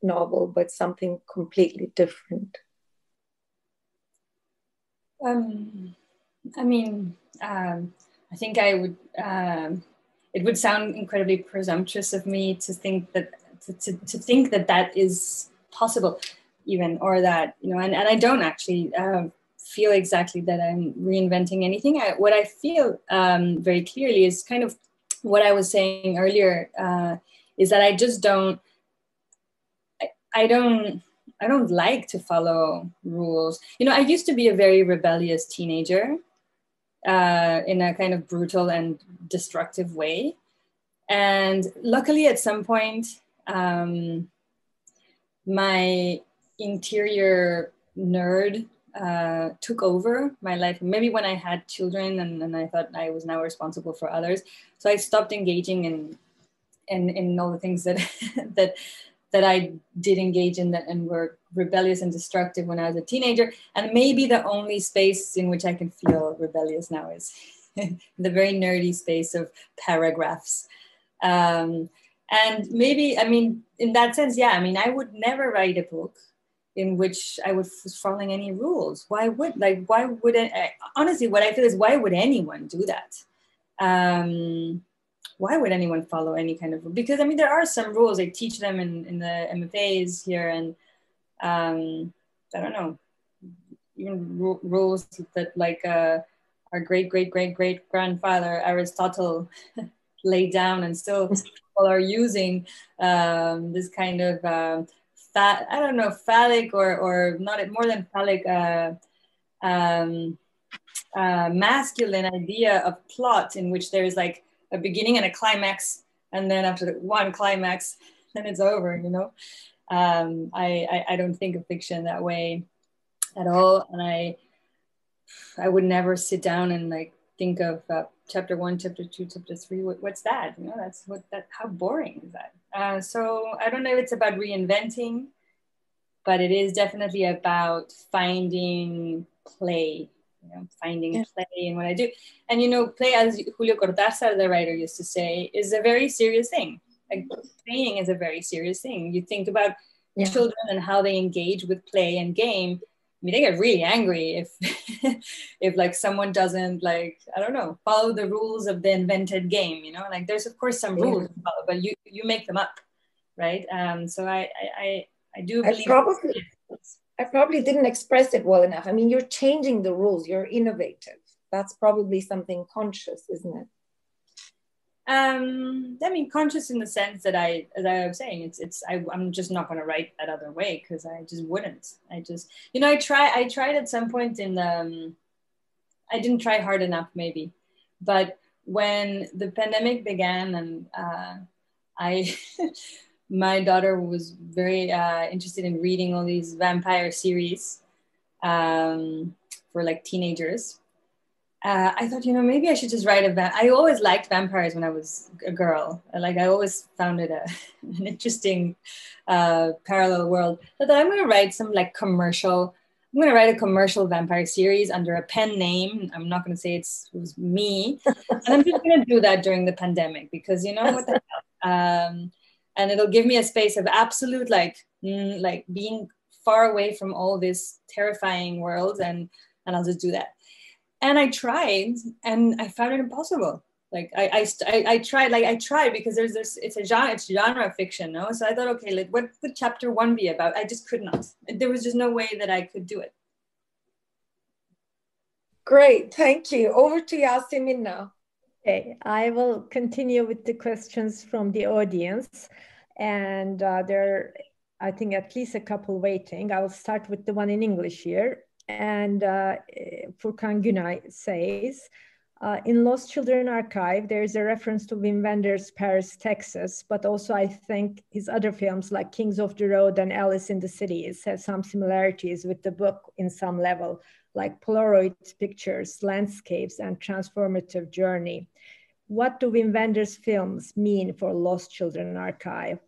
novel, but something completely different. Um, I mean, um, I think I would. Um, it would sound incredibly presumptuous of me to think that to, to, to, think that that is possible, even or that you know, and, and I don't actually uh, feel exactly that I'm reinventing anything. I, what I feel um, very clearly is kind of what I was saying earlier. Uh, is that I just don't. I, I don't. I don't like to follow rules. You know, I used to be a very rebellious teenager uh, in a kind of brutal and destructive way. And luckily, at some point, um, my interior nerd uh, took over my life. Maybe when I had children and, and I thought I was now responsible for others. So I stopped engaging in in, in all the things that <laughs> that that I did engage in that and were rebellious and destructive when I was a teenager. And maybe the only space in which I can feel rebellious now is <laughs> the very nerdy space of paragraphs. Um, and maybe, I mean, in that sense, yeah, I mean, I would never write a book in which I was following any rules. Why would, like, why would, I, honestly, what I feel is why would anyone do that? Um, why would anyone follow any kind of because i mean there are some rules. I teach them in, in the mfas here and um, i don't know even rules that like uh, our great great great great grandfather aristotle <laughs> laid down and still <laughs> people are using um, this kind of uh, fat i don't know phallic or or not more than phallic uh, um, uh, masculine idea of plot in which there is like a beginning and a climax, and then after the one climax, then it's over. You know, um, I, I I don't think of fiction that way at all, and I I would never sit down and like think of uh, chapter one, chapter two, chapter three. What, what's that? You know, that's what that. How boring is that? Uh, so I don't know if it's about reinventing, but it is definitely about finding play you know, finding yeah. play in what I do. And you know, play, as Julio Cortázar, the writer, used to say, is a very serious thing. Like playing is a very serious thing. You think about yeah. children and how they engage with play and game. I mean, they get really angry if, <laughs> if like someone doesn't like I don't know follow the rules of the invented game. You know, like there's of course some rules, yeah. but you you make them up, right? Um, so I I I, I do believe. I probably I probably didn't express it well enough. I mean, you're changing the rules, you're innovative. That's probably something conscious, isn't it? Um, I mean, conscious in the sense that I, as I was saying, it's, it's, I, am just not going to write that other way because I just wouldn't. I just, you know, I try, I tried at some point in the, um, I didn't try hard enough, maybe, but when the pandemic began and uh, I <laughs> my daughter was very uh, interested in reading all these vampire series um, for like teenagers. Uh, I thought, you know, maybe I should just write a. Va- I always liked vampires when I was a girl. Like I always found it a, <laughs> an interesting uh, parallel world. So I thought I'm going to write some like commercial. I'm going to write a commercial vampire series under a pen name. I'm not going to say it's, it was me, <laughs> and I'm just going to do that during the pandemic because you know what the <laughs> hell. Um, and it'll give me a space of absolute like mm, like being far away from all this terrifying world and and i'll just do that. And i tried and i found it impossible. Like I, I, I tried like I tried because there's this it's a genre it's genre fiction no? So I thought okay like what could chapter one be about? I just could not. There was just no way that I could do it. Great thank you. Over to Yasemin now okay I will continue with the questions from the audience and uh, there are, I think, at least a couple waiting. I will start with the one in English here. And uh, Furkan Günay says, uh, in Lost Children Archive, there is a reference to Wim Wenders' Paris, Texas, but also I think his other films like Kings of the Road and Alice in the City has some similarities with the book in some level, like Polaroid pictures, landscapes, and transformative journey. What do Wim Wenders' films mean for Lost Children Archive?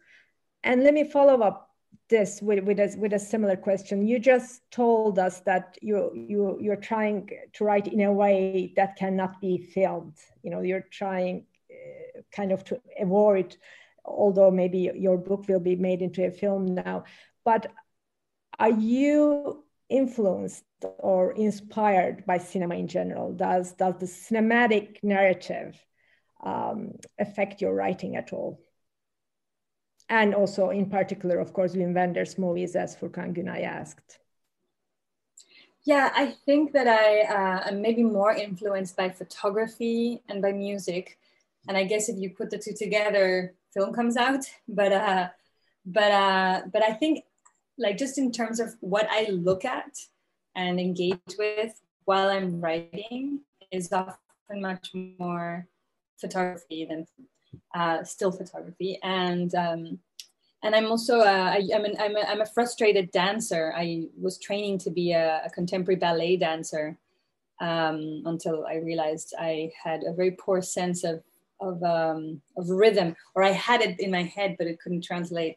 And let me follow up this with, with, a, with a similar question. You just told us that you, you, you're trying to write in a way that cannot be filmed. You know, you're trying uh, kind of to avoid, although maybe your book will be made into a film now, but are you influenced or inspired by cinema in general? Does, does the cinematic narrative um, affect your writing at all? and also in particular, of course, Wim Wenders movies, as Furkan Günay asked. Yeah, I think that I uh, am maybe more influenced by photography and by music, and I guess if you put the two together, film comes out. But uh, but uh, but I think like just in terms of what I look at and engage with while I'm writing is often much more photography than uh, still photography, and um, and I'm also uh, I, am an, I'm, a, I'm a frustrated dancer. I was training to be a, a contemporary ballet dancer um, until I realized I had a very poor sense of of, um, of rhythm, or I had it in my head, but it couldn't translate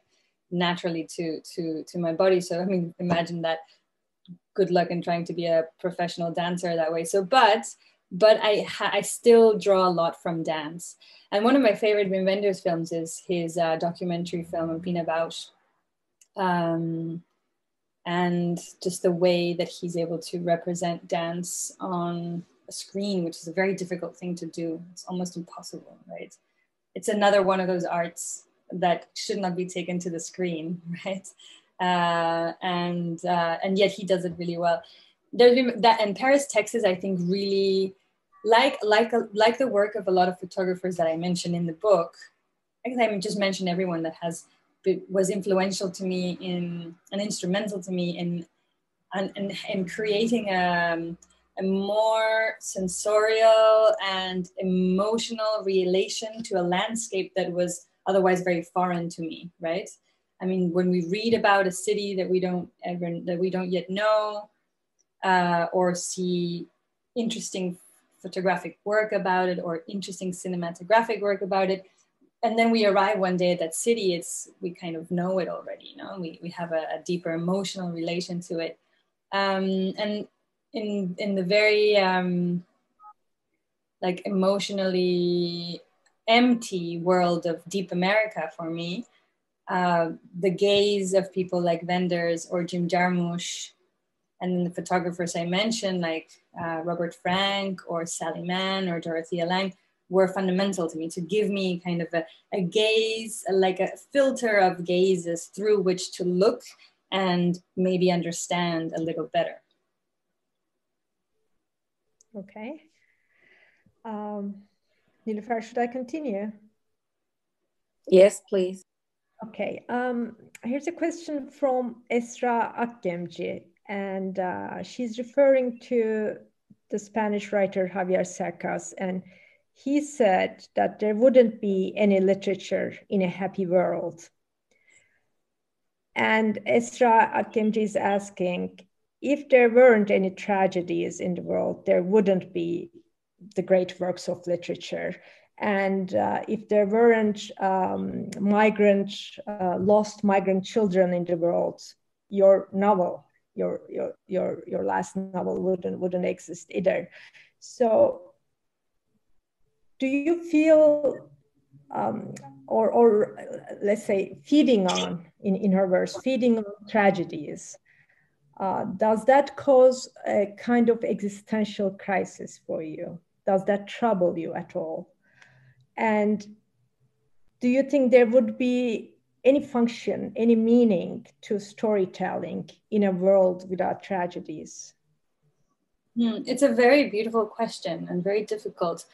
naturally to to to my body. So i mean imagine that good luck in trying to be a professional dancer that way. So but but i i still draw a lot from dance. And one of my favorite Wim Wenders films is his uh, documentary film Pina Bausch. Um, and just the way that he's able to represent dance on a screen which is a very difficult thing to do. It's almost impossible right? It's another one of those arts that should not be taken to the screen, <laughs> right? Uh, and uh, and yet he does it really well. There's been that and Paris, Texas, I think really like like like the work of a lot of photographers that I mentioned in the book. I guess I just mentioned everyone that has was influential to me in and instrumental to me in and in, in, in, creating a, um, a more sensorial and emotional relation to a landscape that was otherwise very foreign to me, right? I mean, when we read about a city that we don't ever that we don't yet know, uh, or see interesting photographic work about it or interesting cinematographic work about it, and then we arrive one day at that city, it's we kind of know it already. You know, we we have a, a deeper emotional relation to it, um, and in in the very um, like emotionally empty world of deep America for me, uh, the gaze of people like Wenders or Jim Jarmusch, and then the photographers I mentioned, like uh, Robert Frank or Sally Mann or Dorothea Lange, were fundamental to me to give me kind of a, a gaze, like a filter of gazes through which to look and maybe understand a little better. Okay. Um, Nilüfer, should I continue? Yes, please. Okay. Um, here's a question from Esra Akgemci, and uh, she's referring to the Spanish writer Javier Cercas, and he said that there wouldn't be any literature in a happy world. And Esra Akgemci is asking, if there weren't any tragedies in the world, there wouldn't be the great works of literature. And uh, if there weren't um, migrant, uh, lost migrant children in the world, your novel, your, your, your, your last novel wouldn't, wouldn't exist either. So do you feel, um, or, or let's say feeding on, in, in her verse, feeding on tragedies, uh, does that cause a kind of existential crisis for you? Does that trouble you at all? And do you think there would be any function, any meaning to storytelling in a world without tragedies? Hmm, it's a very beautiful question and very difficult.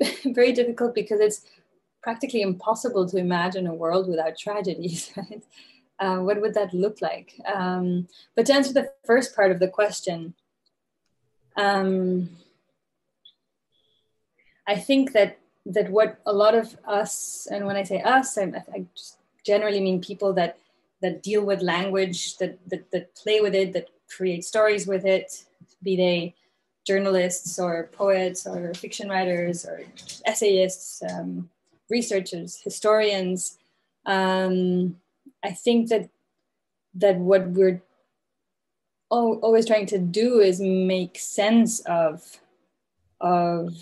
<laughs> very difficult because it's practically impossible to imagine a world without tragedies, <laughs> right? Uh, what would that look like? Um, but to answer the first part of the question, um, I think that that what a lot of us, and when I say us, I, I just generally mean people that that deal with language, that, that that play with it, that create stories with it, be they journalists or poets or fiction writers or essayists, um, researchers, historians. Um, I think that that what we're always trying to do is make sense of of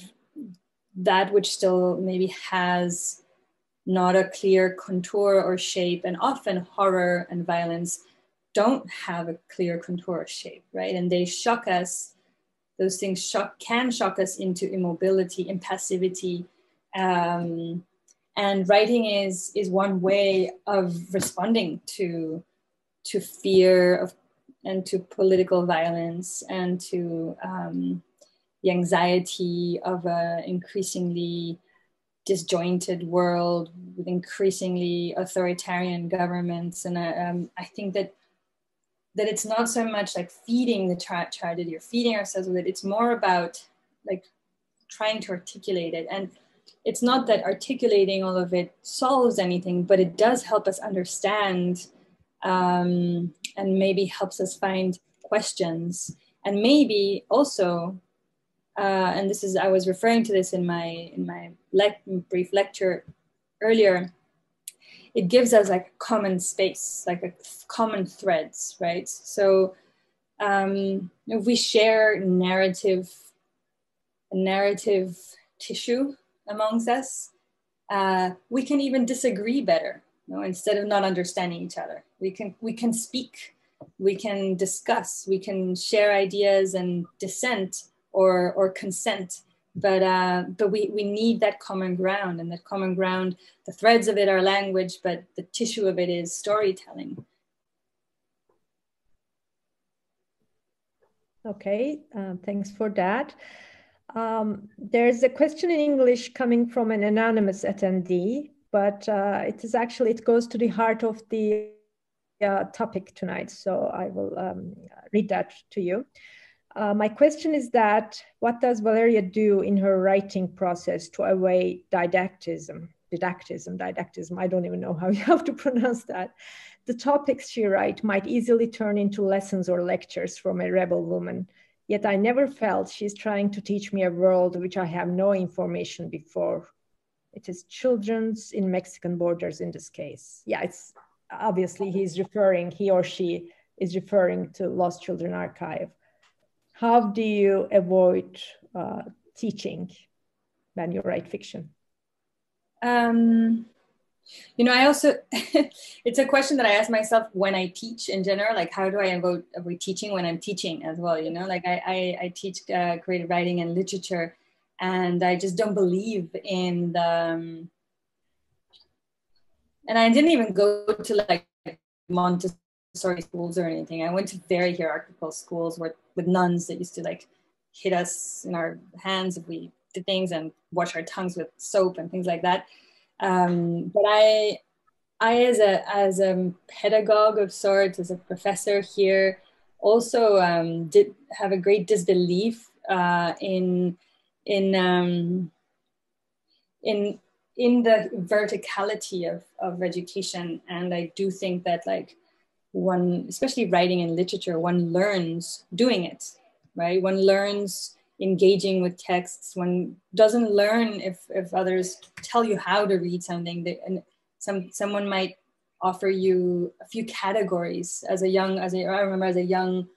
that which still maybe has not a clear contour or shape and often horror and violence don't have a clear contour or shape right? And they shock us those things shock can shock us into immobility impassivity um, and writing is is one way of responding to to fear of and to political violence and to um, the anxiety of an increasingly disjointed world with increasingly authoritarian governments. And uh, um, i think that that it's not so much like feeding the tra- tragedy or feeding ourselves with it. It's more about like trying to articulate it. And it's not that articulating all of it solves anything but it does help us understand um, and maybe helps us find questions. And maybe also uh, and this is I was referring to this in my in my le- brief lecture earlier. it gives us like a common space, like a common threads, right? So um, if we share narrative, narrative tissue amongst us, uh, we can even disagree better. You know, instead of not understanding each other, we can we can speak, we can discuss, we can share ideas and dissent or or consent. But uh, but we we need that common ground and that common ground the threads of it are language but the tissue of it is storytelling. Okay um, thanks for that. Um, there's a question in english coming from an anonymous attendee but uh, it is actually it goes to the heart of the uh, topic tonight so i will um, read that to you uh, my question is that what does Valeria do in her writing process to avoid didactism? Didactism, didactism, I don't even know how <laughs> you have to pronounce that. The topics she writes might easily turn into lessons or lectures from a rebel woman. Yet I never felt she's trying to teach me a world which I have no information before. It is children's in Mexican borders in this case. Yeah, it's obviously he's referring, he or she is referring to Lost Children Archive how do you avoid uh, teaching when you write fiction? Um, you know, I also, <laughs> it's a question that I ask myself when I teach in general, like how do I avoid, avoid teaching when I'm teaching as well, you know, like I, I, I teach uh, creative writing and literature and I just don't believe in the, um, and I didn't even go to like Montessori Montessori schools or anything. I went to very hierarchical schools where, with nuns that used to like hit us in our hands if we did things and wash our tongues with soap and things like that. Um, but I, I as a as a pedagogue of sorts, as a professor here, also um, did have a great disbelief uh, in in um, in in the verticality of, of education and i do think that like one, especially writing and literature, one learns doing it, right? One learns engaging with texts. One doesn't learn if, if others tell you how to read something. They, and some someone might offer you a few categories as a young, as a, I remember as a young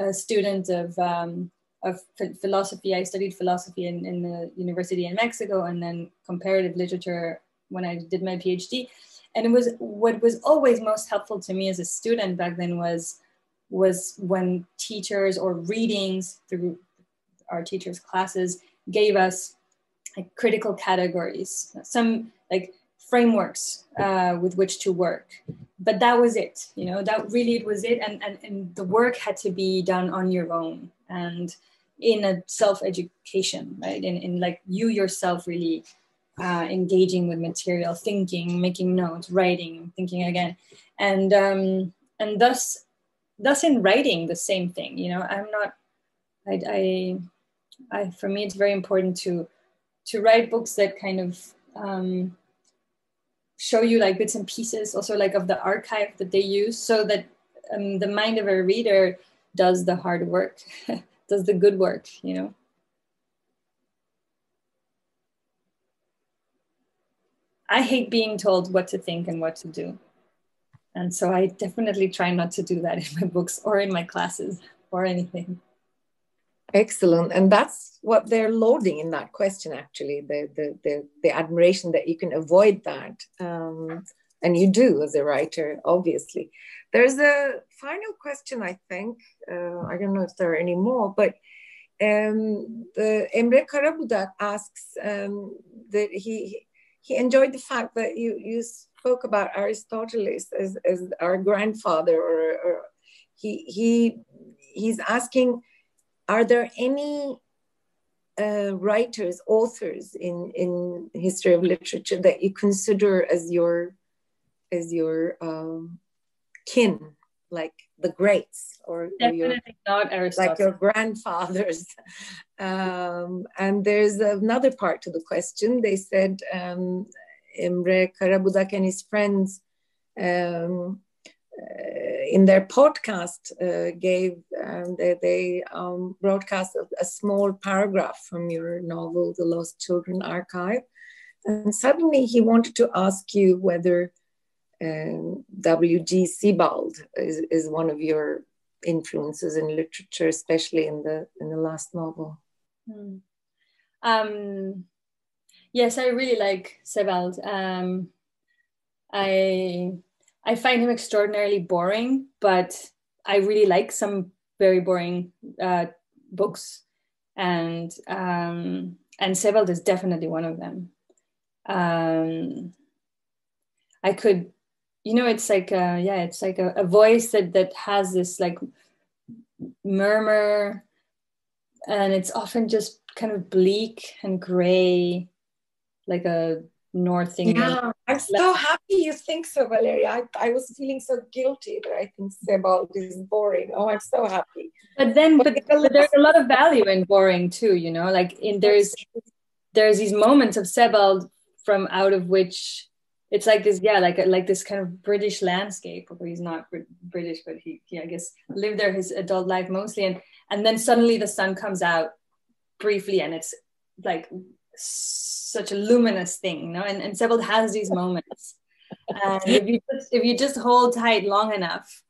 uh, student of um, of philosophy. I studied philosophy in, in the university in Mexico, and then comparative literature when I did my PhD and it was what was always most helpful to me as a student back then was was when teachers or readings through our teachers classes gave us like critical categories some like frameworks uh, with which to work. But that was it you know that really it was it. And, and and the work had to be done on your own and in a self-education right? In, in like you yourself really uh, engaging with material, thinking, making notes, writing, thinking again, and um, and thus thus in writing the same thing. You know, I'm not. I, I, I for me it's very important to to write books that kind of um, show you like bits and pieces, also like of the archive that they use, so that um, the mind of a reader does the hard work, <laughs> does the good work. You know. I hate being told what to think and what to do. And so I definitely try not to do that in my books or in my classes or anything. Excellent. And that's what they're loading in that question, actually, the, the, the, the admiration that you can avoid that. Um, and you do as a writer, obviously. There's a final question, I think. Uh, I don't know if there are any more, but um, the Emre Karabudak asks um, that he he enjoyed the fact that you you spoke about Aristoteles as, as our grandfather, or, or he he he's asking, are there any uh, writers, authors in in history of literature that you consider as your as your um, kin, like the greats or, or your, like your grandfathers. <laughs> Um, and there's another part to the question. They said um, Emre Karabudak and his friends um, uh, in their podcast uh, gave um, they, they um, broadcast a, a, small paragraph from your novel, The Lost Children Archive. And suddenly he wanted to ask you whether um, W.G. Sebald is, is one of your influences in literature, especially in the in the last novel. Mm. Um, yes, I really like Sebald. Um, I I find him extraordinarily boring, but I really like some very boring uh, books, and um, and Sebald is definitely one of them. Um, I could you know it's like a, yeah it's like a, a voice that that has this like murmur and it's often just kind of bleak and gray like a north England. Yeah, I'm so happy you think so, Valeria. I, I was feeling so guilty that I think Sebald is boring. Oh, I'm so happy. But then, but, but there's a lot of value in boring too. You know, like in there's there's these moments of Sebald from out of which it's like this yeah like like this kind of british landscape although he's not british but he, he i guess lived there his adult life mostly. And and then suddenly the sun comes out briefly and it's like such a luminous thing you know? And, and Sebald has these moments. And if you just if you just hold tight long enough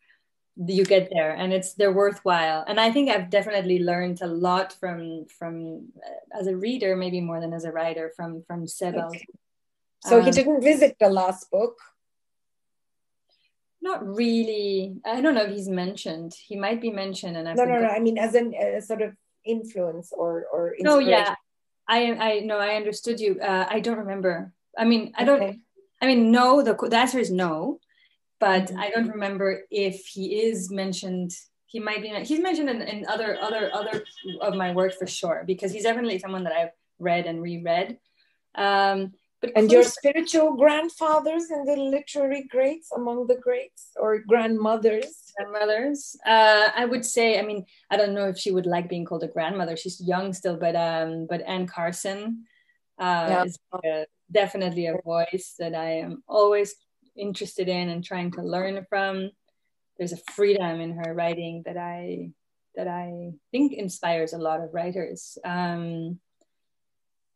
you get there and it's they're worthwhile. And i think i've definitely learned a lot from from uh, as a reader maybe more than as a writer from from Sebald. So um, he didn't visit the last book. Not really. I don't know if he's mentioned. He might be mentioned, and I no, no, no. I mean, as an a sort of influence or or. No, yeah, I I no, I understood you. Uh, I don't remember. I mean, I don't. Okay. I mean, no. The the answer is no, but mm-hmm. I don't remember if he is mentioned. He might be. He's mentioned in, in other other other of my work for sure because he's definitely someone that I've read and reread. Um, but and your spiritual grandfathers and the literary greats among the greats or grandmothers? Grandmothers. Uh, I would say, I mean, I don't know if she would like being called a grandmother. She's young still, but um, but Anne Carson uh, yeah. is uh, definitely a voice that I am always interested in and trying to learn from. There's a freedom in her writing that I that I think inspires a lot of writers. Um,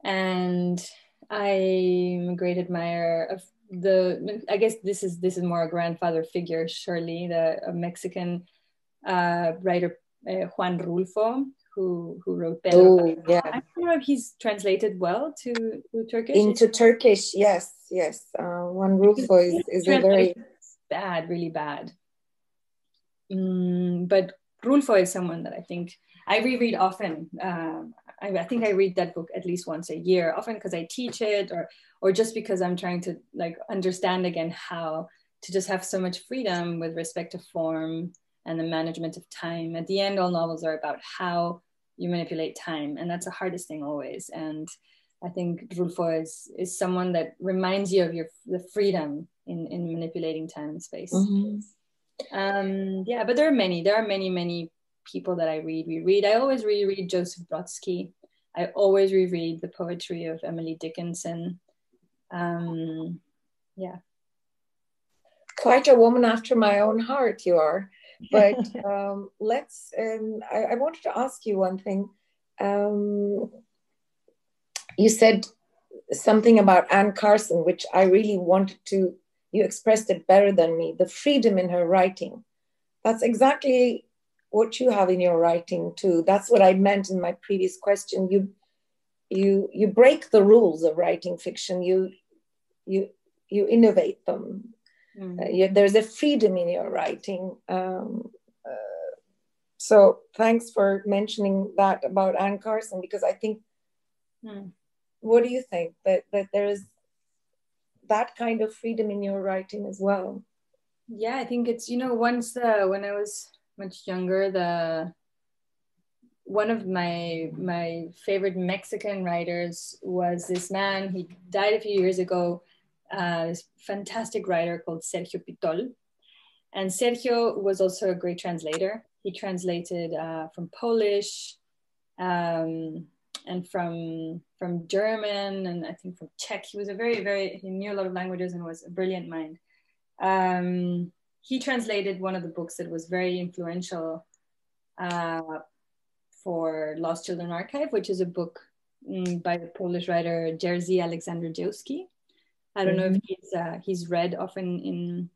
and I'm a great admirer of the. I guess this is this is more a grandfather figure, surely the Mexican uh, writer uh, Juan Rulfo, who who wrote Pedro. Oh, yeah. I don't know if he's translated well to, to Turkish. Into Turkish, yes, yes. Uh, Juan Rulfo is, is a very bad, really bad. Mm, but Rulfo is someone that I think I reread often. Um, I, I, think I read that book at least once a year, often because I teach it, or or just because I'm trying to like understand again how to just have so much freedom with respect to form and the management of time. At the end, all novels are about how you manipulate time, and that's the hardest thing always. And I think Rulfo is is someone that reminds you of your the freedom in in manipulating time and space. Mm-hmm. Um, yeah, but there are many. There are many many people that I read, reread. I always reread Joseph Brodsky. I always reread the poetry of Emily Dickinson. Um, yeah. Quite a woman after my own heart, you are. But <laughs> um, let's, um, I, I, wanted to ask you one thing. Um, you said something about Anne Carson, which I really wanted to, you expressed it better than me the freedom in her writing. That's exactly what you have in your writing too. That's what I meant in my previous question. You you you break the rules of writing fiction. You you you innovate them. Mm. Uh, you, there's a freedom in your writing. Um, uh, so thanks for mentioning that about Anne Carson because I think. Mm. What do you think that that there is that kind of freedom in your writing as well? Yeah, I think it's you know once uh, when I was much younger, the one of my my favorite Mexican writers was this man. He died a few years ago. Uh, this fantastic writer called Sergio Pitol, and Sergio was also a great translator. He translated uh, from Polish um, and from from German and I think from Czech. He was a very very he knew a lot of languages and was a brilliant mind. Um, he translated one of the books that was very influential uh, for Lost Children Archive, which is a book mm, by the Polish writer Jerzy Andrzejewski. I don't mm-hmm. know if mm-hmm. he's uh, he's read often in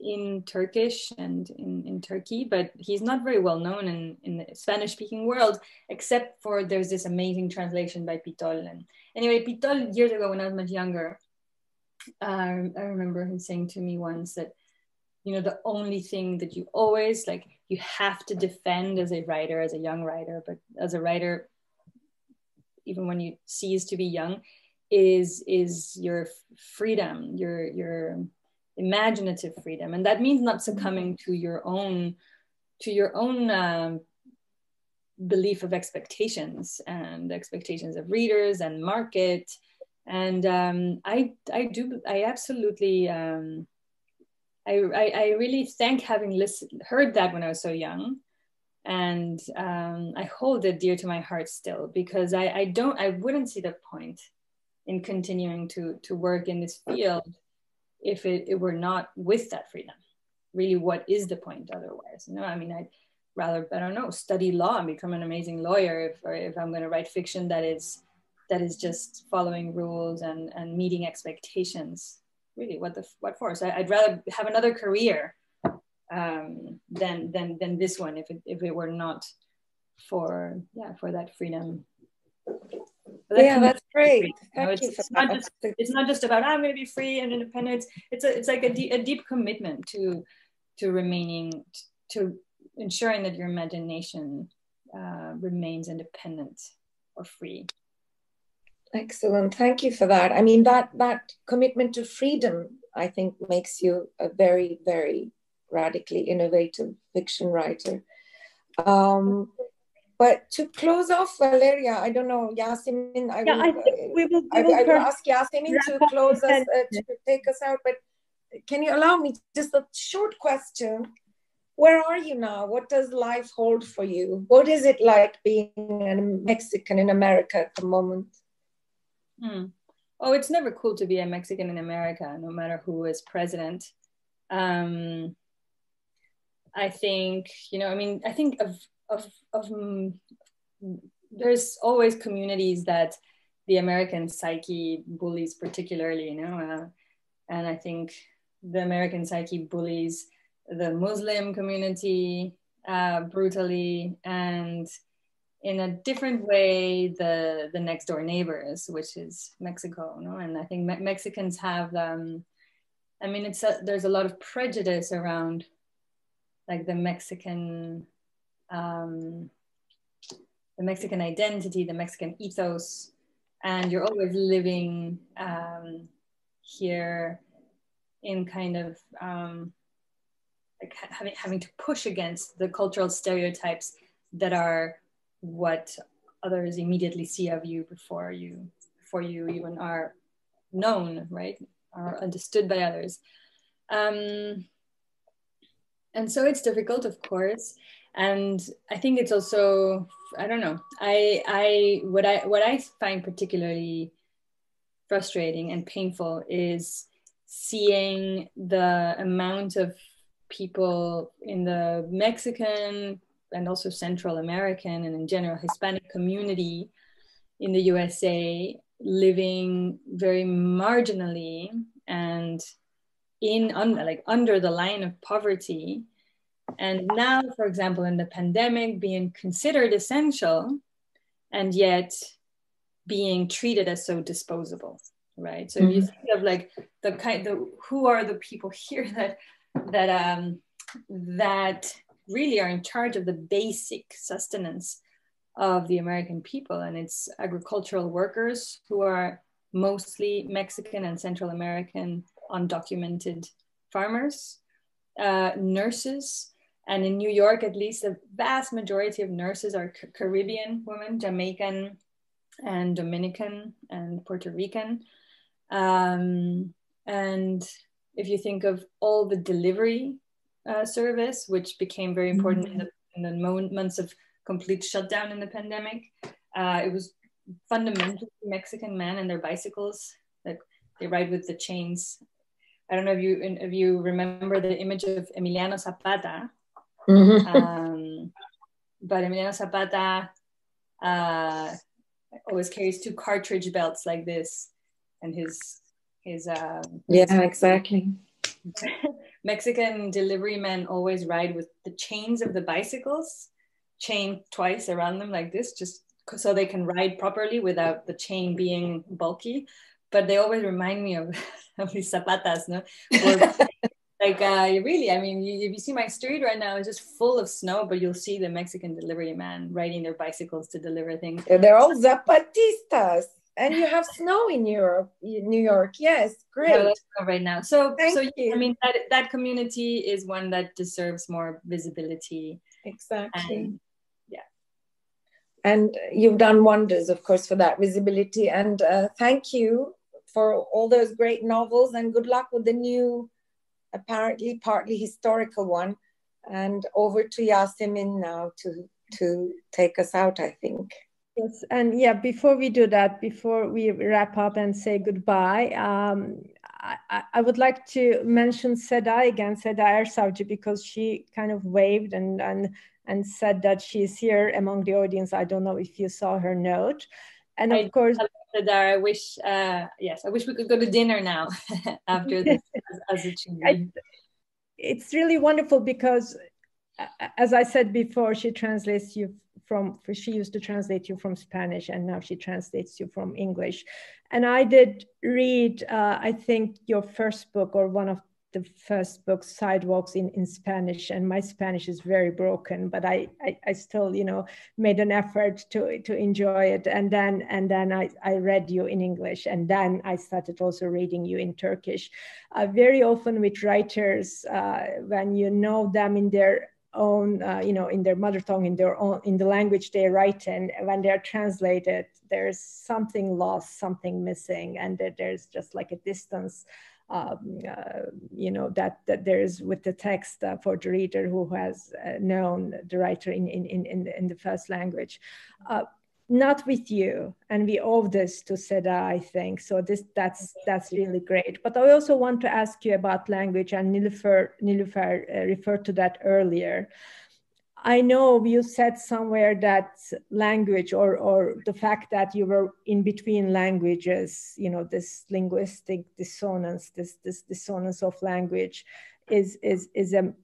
in Turkish and in, in Turkey, but he's not very well known in, in the Spanish speaking world, except for there's this amazing translation by Pitol. And anyway, Pitol, years ago when I was much younger, um, I remember him saying to me once that, you know, the only thing that you always like, you have to defend as a writer, as a young writer, but as a writer, even when you cease to be young, is is your freedom, your your imaginative freedom. And that means not succumbing to your own to your own um, belief of expectations and expectations of readers and market. And um, I I do I absolutely um, I, I, I really thank having listened heard that when I was so young. And um, I hold it dear to my heart still because I, I don't I wouldn't see the point in continuing to to work in this field if it, it were not with that freedom. Really what is the point otherwise? You know i mean i'd rather i don't know study law and become an amazing lawyer if, or if i'm going to write fiction that is that is just following rules and and meeting expectations really what the what for so i'd rather have another career um, than than than this one if it, if it were not for yeah for that freedom that yeah, that's great. You know, it's, it's not just it's not just about I'm going to be free and independent. It's it's, a, it's like a, de- a deep commitment to to remaining to ensuring that your imagination uh, remains independent or free. Excellent. Thank you for that. I mean that that commitment to freedom, I think, makes you a very very radically innovative fiction writer. Um, but to close off, Valeria, I don't know, Yasemin, I yeah, will, I think we will, we I, I will ask Yasemin to close us, uh, to take us out. But can you allow me just a short question? Where are you now? What does life hold for you? What is it like being a Mexican in America at the moment? Hmm. Oh, it's never cool to be a Mexican in America, no matter who is president. Um, I think, you know, I mean, I think of of, of um, there's always communities that the American psyche bullies particularly, you know, uh, and I think the American psyche bullies the Muslim community uh, brutally and in a different way the the next door neighbors, which is Mexico, know, and I think Me- Mexicans have um, I mean, it's a, there's a lot of prejudice around like the Mexican um, the Mexican identity, the Mexican ethos, and you're always living um, here in kind of um, like having, having to push against the cultural stereotypes that are what others immediately see of you before you before you even are known right? Are understood by others. Um, and so it's difficult of course. And i think it's also i don't know. I i what i what i find particularly frustrating and painful is seeing the amount of people in the mexican and also central american and in general hispanic community in the usa living very marginally and in un, like under the line of poverty and now, for example, in the pandemic, being considered essential and yet being treated as so disposable, right? So mm-hmm. you think of like the kind, the who are the people <laughs> here that that um, that really are in charge of the basic sustenance of the American people, and it's agricultural workers who are mostly Mexican and Central American undocumented farmers, uh, nurses, and in New York, at least, the vast majority of nurses are Caribbean women, Jamaican and Dominican and Puerto Rican. Um, and if you think of all the delivery uh, service, which became very important mm-hmm. in the, in the months of complete shutdown in the pandemic, uh, it was fundamentally Mexican men and their bicycles that they ride with the chains. I don't know if you if you remember the image of Emiliano Zapata, Mm-hmm. Um, but Emiliano Zapata uh, always carries two cartridge belts like this, and his his um, yeah exactly <laughs> Mexican delivery men always ride with the chains of the bicycles chained twice around them like this, just so they can ride properly without the chain being bulky. But they always remind me of, <laughs> of these zapatas, no? <laughs> like uh, really, I mean, you, if you see my street right now, it's just full of snow, but you'll see the Mexican delivery man riding their bicycles to deliver things. They're all zapatistas and you have snow in Europe, New York. Yes, great. right now. So, Thank so you. I mean, that that community is one that deserves more visibility. Exactly. And, yeah. And you've done wonders, of course, for that visibility. And uh, thank you for all those great novels. And good luck with the new, apparently partly historical one. And over to Yasemin now to to take us out. I think. Yes, and yeah, before we do that, before we wrap up and say goodbye, um, I, I, would like to mention Seda again, Seda Ersavcı, because she kind of waved and, and, and said that she's here among the audience. I don't know if you saw her note. And of I, course, Seda, I wish, uh, yes, I wish we could go to dinner now <laughs> after this as, as a It's really wonderful because, as I said before, she translates you from she used to translate you from Spanish and now she translates you from English. And I did read, uh, I think, your first book or one of the first books, Sidewalks, in, in Spanish. And my Spanish is very broken, but I, I, I still, you know, made an effort to, to enjoy it. And then and then I, I read you in English. And then I started also reading you in Turkish. Uh, very often with writers, uh, when you know them in their own, uh, you know, in their mother tongue, in their own, in the language they write in, when they're translated, there's something lost, something missing, and there's just like a distance, um, uh, you know, that that there's with the text uh, for the reader who has uh, known the writer in in in in the first language. Not with you and we owe this to seda i think. So this that's that's really great. But i also want to ask you about language and nilufer nilufer uh, referred to that earlier. I know you said somewhere that language or or the fact that you were in between languages you know this linguistic dissonance this this dissonance of language is is is a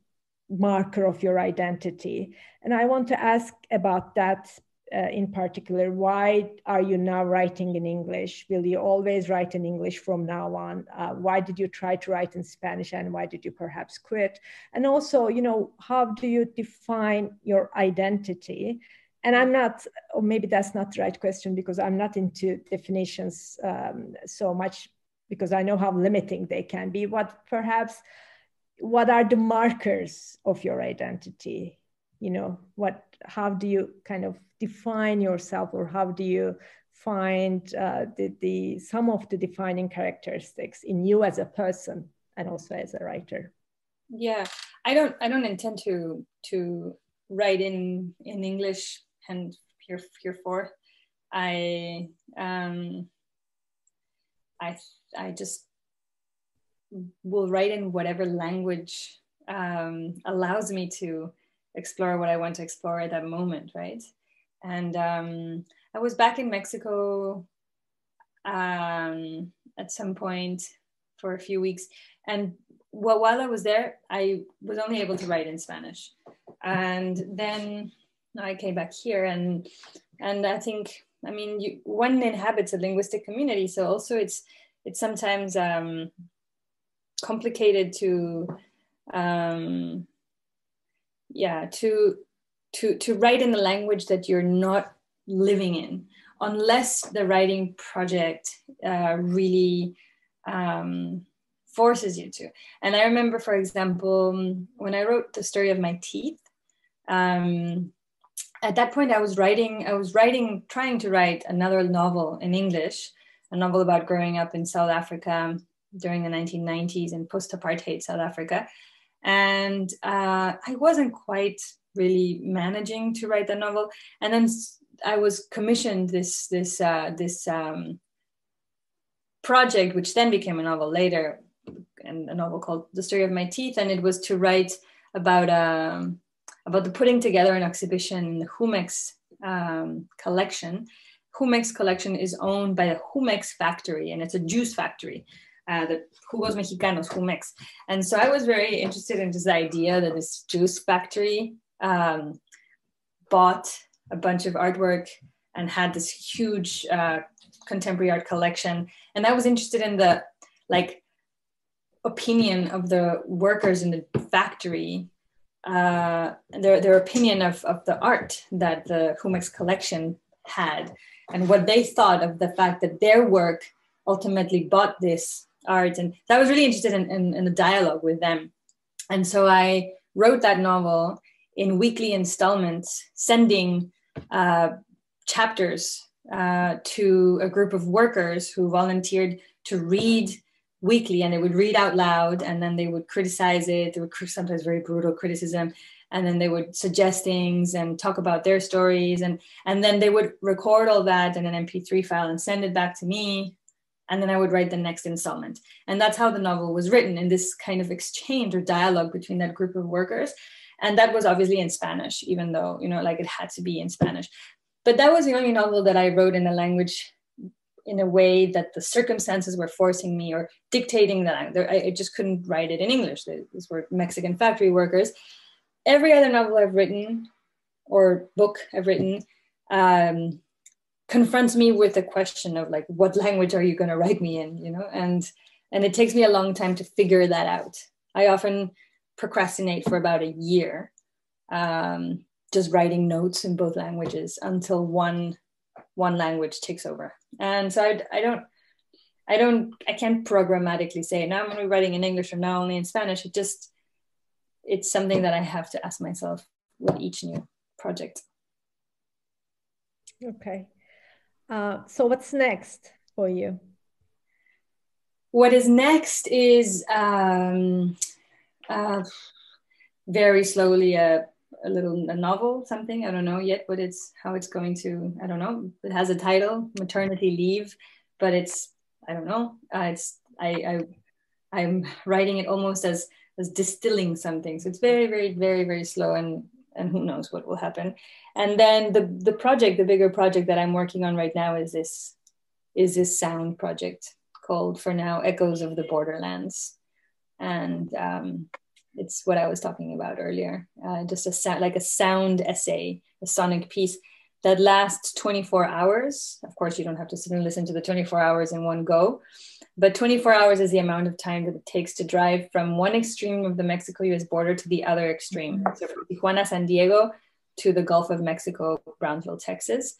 marker of your identity. And i want to ask about that uh, in particular, why are you now writing in English? Will you always write in English from now on? Uh, why did you try to write in Spanish and why did you perhaps quit? And also, you know, how do you define your identity? And I'm not, or maybe that's not the right question because I'm not into definitions um, so much because I know how limiting they can be. What perhaps, what are the markers of your identity? You know, what, how do you kind of define yourself or how do you find uh, the, the some of the defining characteristics in you as a person and also as a writer? Yeah i don't i don't intend to to write in in english and here herefor i um i i just will write in whatever language um, allows me to explore what i want to explore at that moment right and um, I was back in Mexico um, at some point for a few weeks. And well, while I was there, I was only able to write in Spanish. And then I came back here, and and I think I mean you, one inhabits a linguistic community, so also it's it's sometimes um, complicated to um, yeah to to to write in the language that you're not living in unless the writing project uh, really um, forces you to. And i remember for example when i wrote the story of my teeth um, at that point i was writing i was writing trying to write another novel in english a novel about growing up in south africa during the 1990s in post-apartheid south africa and uh, i wasn't quite really managing to write the novel. And then I was commissioned this this uh, this um, project, which then became a novel later, and a novel called The Story of My Teeth, and it was to write about um, about the putting together an exhibition in the Jumex um, collection. Jumex collection is owned by the Jumex factory, and it's a juice factory. Uh, the Jugos Mexicanos, Jumex. And so I was very interested in this idea that this juice factory um, bought a bunch of artwork and had this huge uh, contemporary art collection. And I was interested in the like opinion of the workers in the factory, uh, their, their opinion of, of the art that the Jumex collection had and what they thought of the fact that their work ultimately bought this art. And so I was really interested in, in, in the dialogue with them. And so I wrote that novel in weekly installments, sending uh, chapters uh, to a group of workers who volunteered to read weekly and they would read out loud and then they would criticize it. There were sometimes very brutal criticism. And then they would suggest things and talk about their stories. And, and then they would record all that in an MP3 file and send it back to me. And then I would write the next installment. And that's how the novel was written in this kind of exchange or dialogue between that group of workers. And that was obviously in Spanish, even though, you know, like it had to be in Spanish. But that was the only novel that I wrote in a language in a way that the circumstances were forcing me or dictating that I, I just couldn't write it in English. These were Mexican factory workers. Every other novel I've written or book I've written um, confronts me with the question of like, what language are you going to write me in? You know, and and it takes me a long time to figure that out. I often procrastinate for about a year, um, just writing notes in both languages until one one language takes over. And so I, I don't, I don't, I can't programmatically say now I'm going to be writing in English or now only in Spanish. It just, it's something that I have to ask myself with each new project. Okay. Uh, so what's next for you? What is next is um, uh, very slowly a a little a novel something. I don't know yet but it's how it's going to i don't know. It has a title maternity leave but it's i don't know. Uh, it's I, I i'm writing it almost as as distilling something. So it's very very very very slow and and who knows what will happen and then the the project the bigger project that i'm working on right now is this is this sound project called for now echoes of the borderlands and um, it's what I was talking about earlier. Uh, just a sound, like a sound essay, a sonic piece that lasts 24 hours. Of course, you don't have to sit and listen to the 24 hours in one go, but 24 hours is the amount of time that it takes to drive from one extreme of the Mexico-U.S. border to the other extreme. So from Tijuana, San Diego, to the Gulf of Mexico, Brownsville, Texas,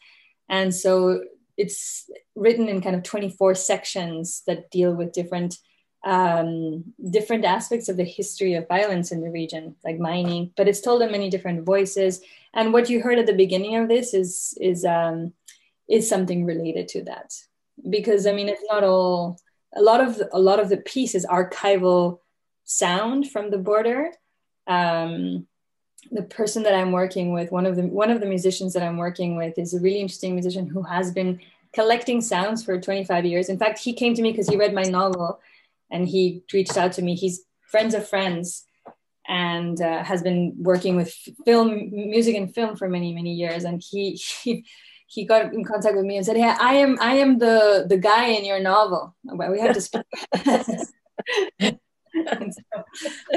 and so it's written in kind of 24 sections that deal with different um, different aspects of the history of violence in the region, like mining, but it's told in many different voices. And what you heard at the beginning of this is is um, is something related to that, because I mean it's not all. A lot of a lot of the piece is archival sound from the border. Um, the person that I'm working with, one of the one of the musicians that I'm working with, is a really interesting musician who has been collecting sounds for 25 years. In fact, he came to me because he read my novel and he reached out to me. He's friends of friends and uh, has been working with film, music and film for many, many years. And he, <laughs> he, he got in contact with me and said, "Hey, I am, I am the the guy in your novel. But we have to speak." <laughs> <laughs> so,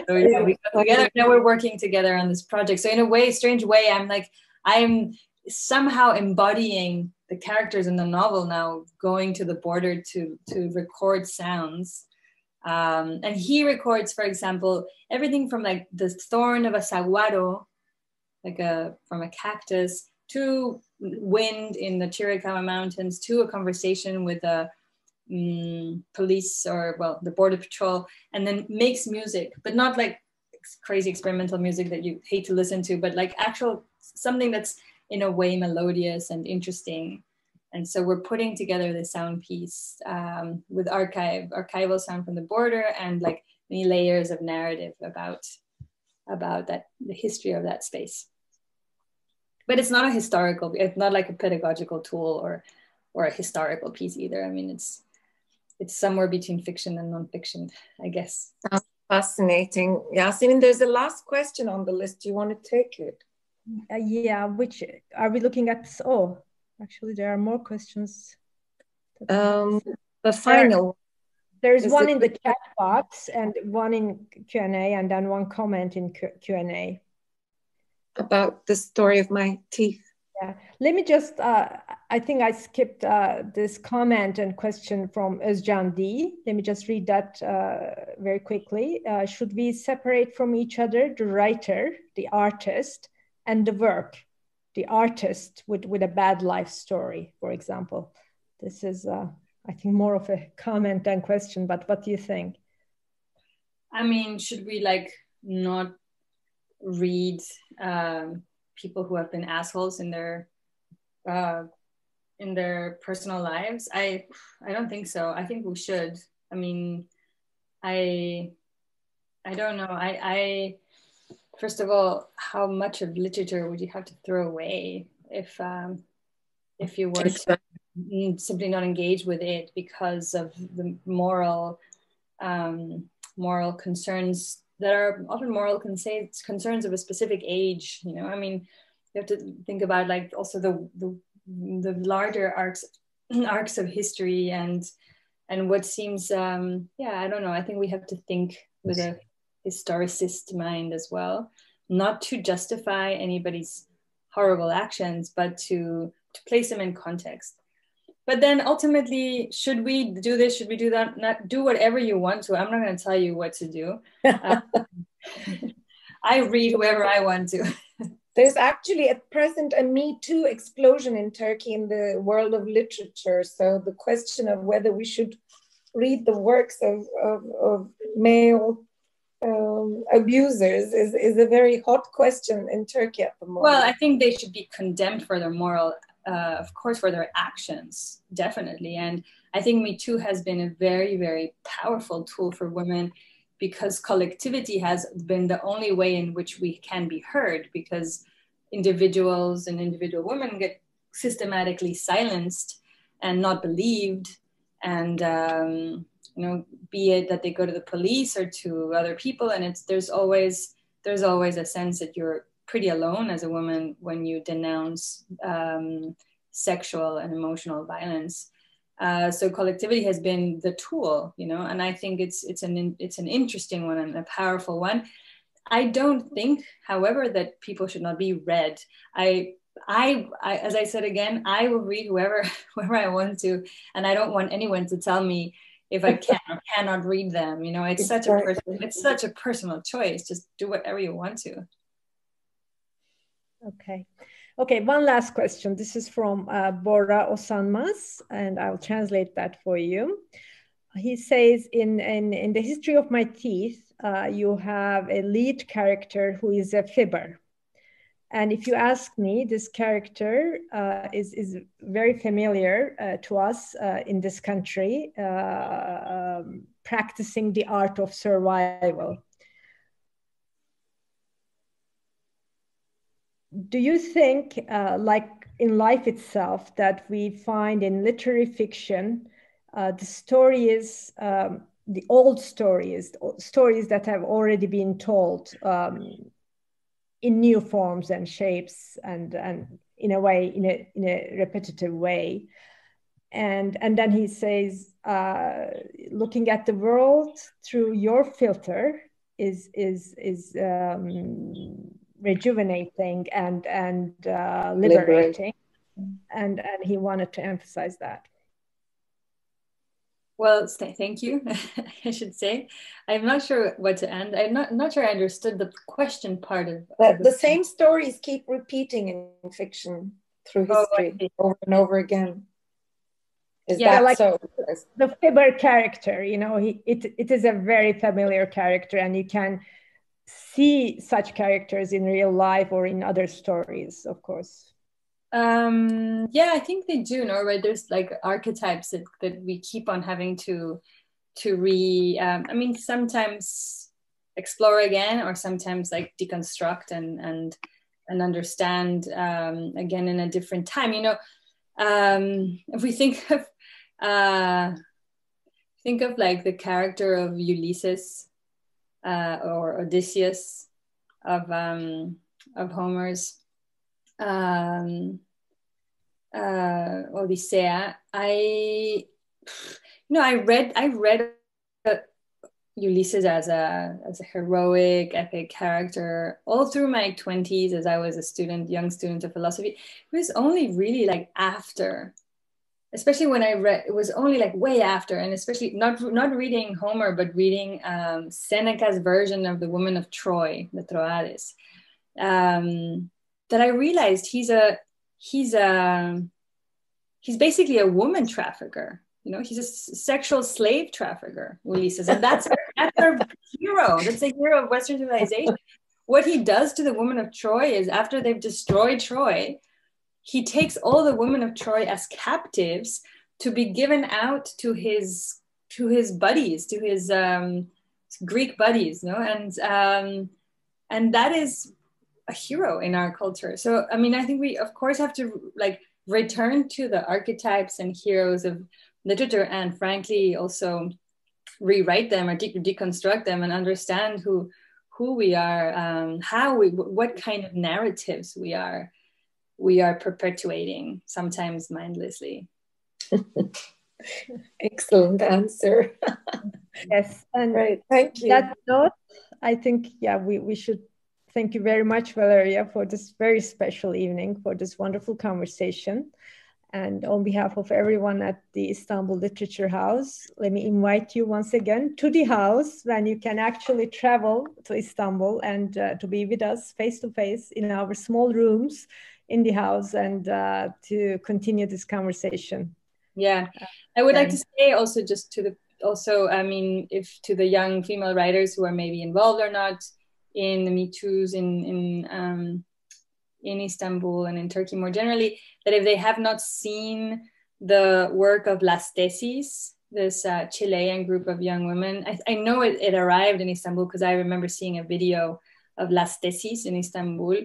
so yeah, we together. Now we're working together on this project. So in a way, strange way, I'm like, I'm somehow embodying the characters in the novel now, going to the border to to record sounds um, and he records, for example, everything from like the thorn of a saguaro, like a from a cactus, to wind in the Chiricahua Mountains, to a conversation with a um, police or well the border patrol, and then makes music, but not like crazy experimental music that you hate to listen to, but like actual something that's in a way melodious and interesting and so we're putting together the sound piece um, with archive, archival sound from the border and like many layers of narrative about, about that, the history of that space. But it's not a historical, it's not like a pedagogical tool or, or a historical piece either. I mean, it's, it's somewhere between fiction and nonfiction, I guess. Fascinating. Yasemin, there's a last question on the list. Do you want to take it? Uh, yeah, which are we looking at? Oh, Actually, there are more questions. Um, the final. There's Is one it- in the chat box and one in Q&A and then one comment in Q- Q&A. About the story of my teeth. Yeah, let me just, uh, I think I skipped uh, this comment and question from Özcan D. Let me just read that uh, very quickly. Uh, should we separate from each other the writer, the artist, and the work, the artist with, with a bad life story, for example? This is, uh, I think, more of a comment than question, but what do you think? I mean, should we like not read um, people who have been assholes in their uh, in their personal lives? I I don't think so. I think we should. I mean, I I don't know. I I first of all, how much of literature would you have to throw away if um, if you were to simply not engage with it because of the moral um, moral concerns that are often moral concerns concerns of a specific age you know? I mean you have to think about like also the the, the larger arcs <clears throat> arcs of history and and what seems um yeah i don't know. I think we have to think with a historicist mind as well. Not to justify anybody's horrible actions but to to place them in context but then ultimately should we do this? Should we do that? Not do whatever you want to. I'm not going to tell you what to do. Uh, <laughs> i read whoever i want to. <laughs> There's actually at present a Me Too explosion in Turkey in the world of literature. So the question of whether we should read the works of, of, of male um, abusers is, is a very hot question in Turkey at the moment. well i think they should be condemned for their moral uh, of course for their actions definitely. And i think me too has been a very very powerful tool for women because collectivity has been the only way in which we can be heard because individuals and individual women get systematically silenced and not believed. And um, you know be it that they go to the police or to other people. And it's there's always there's always a sense that you're pretty alone as a woman when you denounce um, sexual and emotional violence uh, so collectivity has been the tool, you know, and I think it's it's an it's an interesting one and a powerful one. I don't think, however, that people should not be read. I I, I as I said again, I will read whoever <laughs> whoever I want to, and I don't want anyone to tell me if I can or cannot read them. You know, it's such a person, it's such a personal choice. Just do whatever you want to. Okay. Okay, one last question. This is from uh, Bora Osanmaz, and I'll translate that for you. He says, in, in, in the history of my teeth, uh, you have a lead character who is a fibber. And if you ask me, this character uh, is, is very familiar uh, to us uh, in this country, uh, um, practicing the art of survival. Do you think, uh, like in life itself, that we find in literary fiction, uh, the stories, um, the old stories, stories that have already been told um, in new forms and shapes, and and in a way, in a in a repetitive way, and and then he says, uh, looking at the world through your filter is is is. Um, rejuvenating and and uh, liberating, and and he wanted to emphasize that. Well, thank you. <laughs> I should say, I'm not sure what to end. I'm not not sure I understood the question part of. But the, the same stories keep repeating in fiction through history oh, over and over again. Is yeah, that like so? The Fibber character, you know, he it it is a very familiar character, and you can see such characters in real life or in other stories of course. Um yeah i think they do know right there's like archetypes that, that we keep on having to to re um, i mean sometimes explore again or sometimes like deconstruct and and and understand um again in a different time. You know um if we think of uh think of like the character of ulysses uh, or Odysseus of um, of Homer's um, uh, Odyssea. I you know I read I read Ulysses as a as a heroic epic character all through my 20s as I was a student young student of philosophy it was only really like after especially when I read it was only like way after and especially not not reading Homer but reading um, Seneca's version of the woman of Troy the Troades um, that I realized he's a he's a he's basically a woman trafficker. You know he's a sexual slave trafficker ulysses and that's that's our hero. That's the hero of western civilization. What he does to the woman of troy is after they've destroyed troy he takes all the women of troy as captives to be given out to his to his buddies to his um, greek buddies know and um, and that is a hero in our culture. So i mean i think we of course have to like return to the archetypes and heroes of literature and frankly also rewrite them or de- deconstruct them and understand who who we are um, how we what kind of narratives we are we are perpetuating sometimes mindlessly. <laughs> Excellent answer. Yes and right thank you. that note i think yeah we, we should thank you very much valeria for this very special evening for this wonderful conversation. And on behalf of everyone at the Istanbul Literature House, let me invite you once again to the house when you can actually travel to Istanbul and uh, to be with us face to face in our small rooms in the house and uh, to continue this conversation. Yeah, I would like to say also just to the also, I mean, if to the young female writers who are maybe involved or not in the Me Too's in in um, in Istanbul and in Turkey more generally, that if they have not seen the work of Las Tesis, this uh, Chilean group of young women, I, I know it, it, arrived in Istanbul because I remember seeing a video of Las Tesis in Istanbul.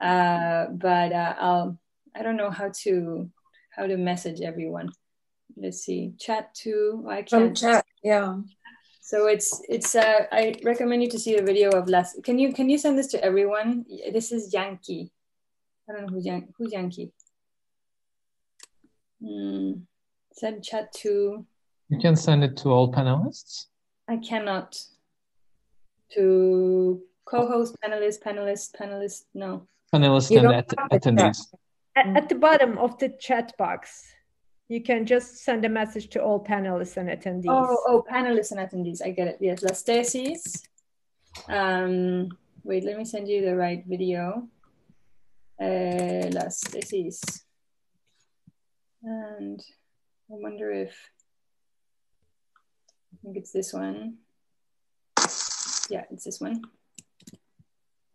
Uh, but uh, I'll, I don't know how to how to message everyone. Let's see, chat to I can't From chat, yeah. So it's it's uh, I recommend you to see a video of Las. Can you can you send this to everyone? This is Yankee. I don't know who's, Yan- who's Yankee. Mm, send chat to. You can send it to all panelists. I cannot. To co-host, panelists, panelists, panelists. No. Panelist and at- attendees. At, at the bottom of the chat box, you can just send a message to all panelists and attendees. Oh, oh, panelists and attendees. I get it. Yes, Las Tesis. Um, wait, let me send you the right video uh, las tesis. And I wonder if, I think it's this one. Yeah, it's this one.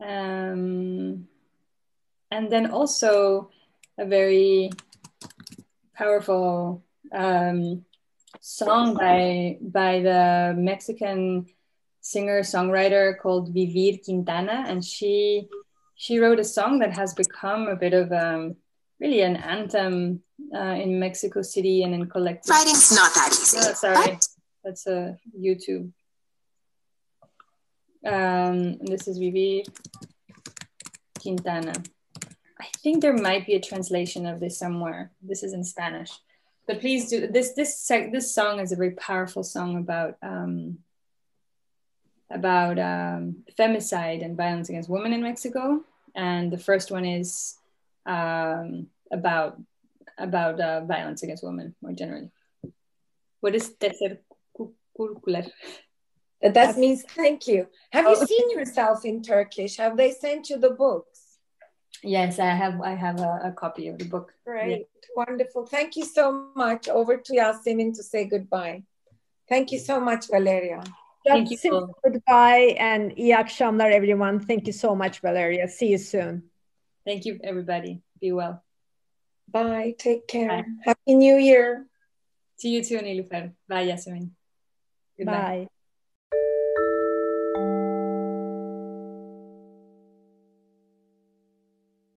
Um, and then also a very powerful um, song by by the Mexican singer songwriter called Vivir Quintana, and she she wrote a song that has become a bit of um, really an anthem uh, in Mexico City and in collective. Writing's not that easy. Oh, sorry, that's a YouTube. Um, this is Vivir Quintana. I think there might be a translation of this somewhere. This is in Spanish, but please do this. This this song is a very powerful song about um, about um, femicide and violence against women in Mexico and the first one is um, about about uh, violence against women more generally. What is tercer curricular? That means thank you. Have you oh. seen yourself in Turkish? Have they sent you the books? Yes, I have. I have a, a copy of the book. Great, yeah. wonderful. Thank you so much. Over to Yasemin to say goodbye. Thank you so much, Valeria. Thank you. Goodbye and iyi akşamlar everyone. Thank you so much Valeria. See you soon. Thank you everybody. Be well. Bye. Take care. Bye. Happy New Year. See you too, Nilüfer. Bye, Yasemin. Goodbye. Bye.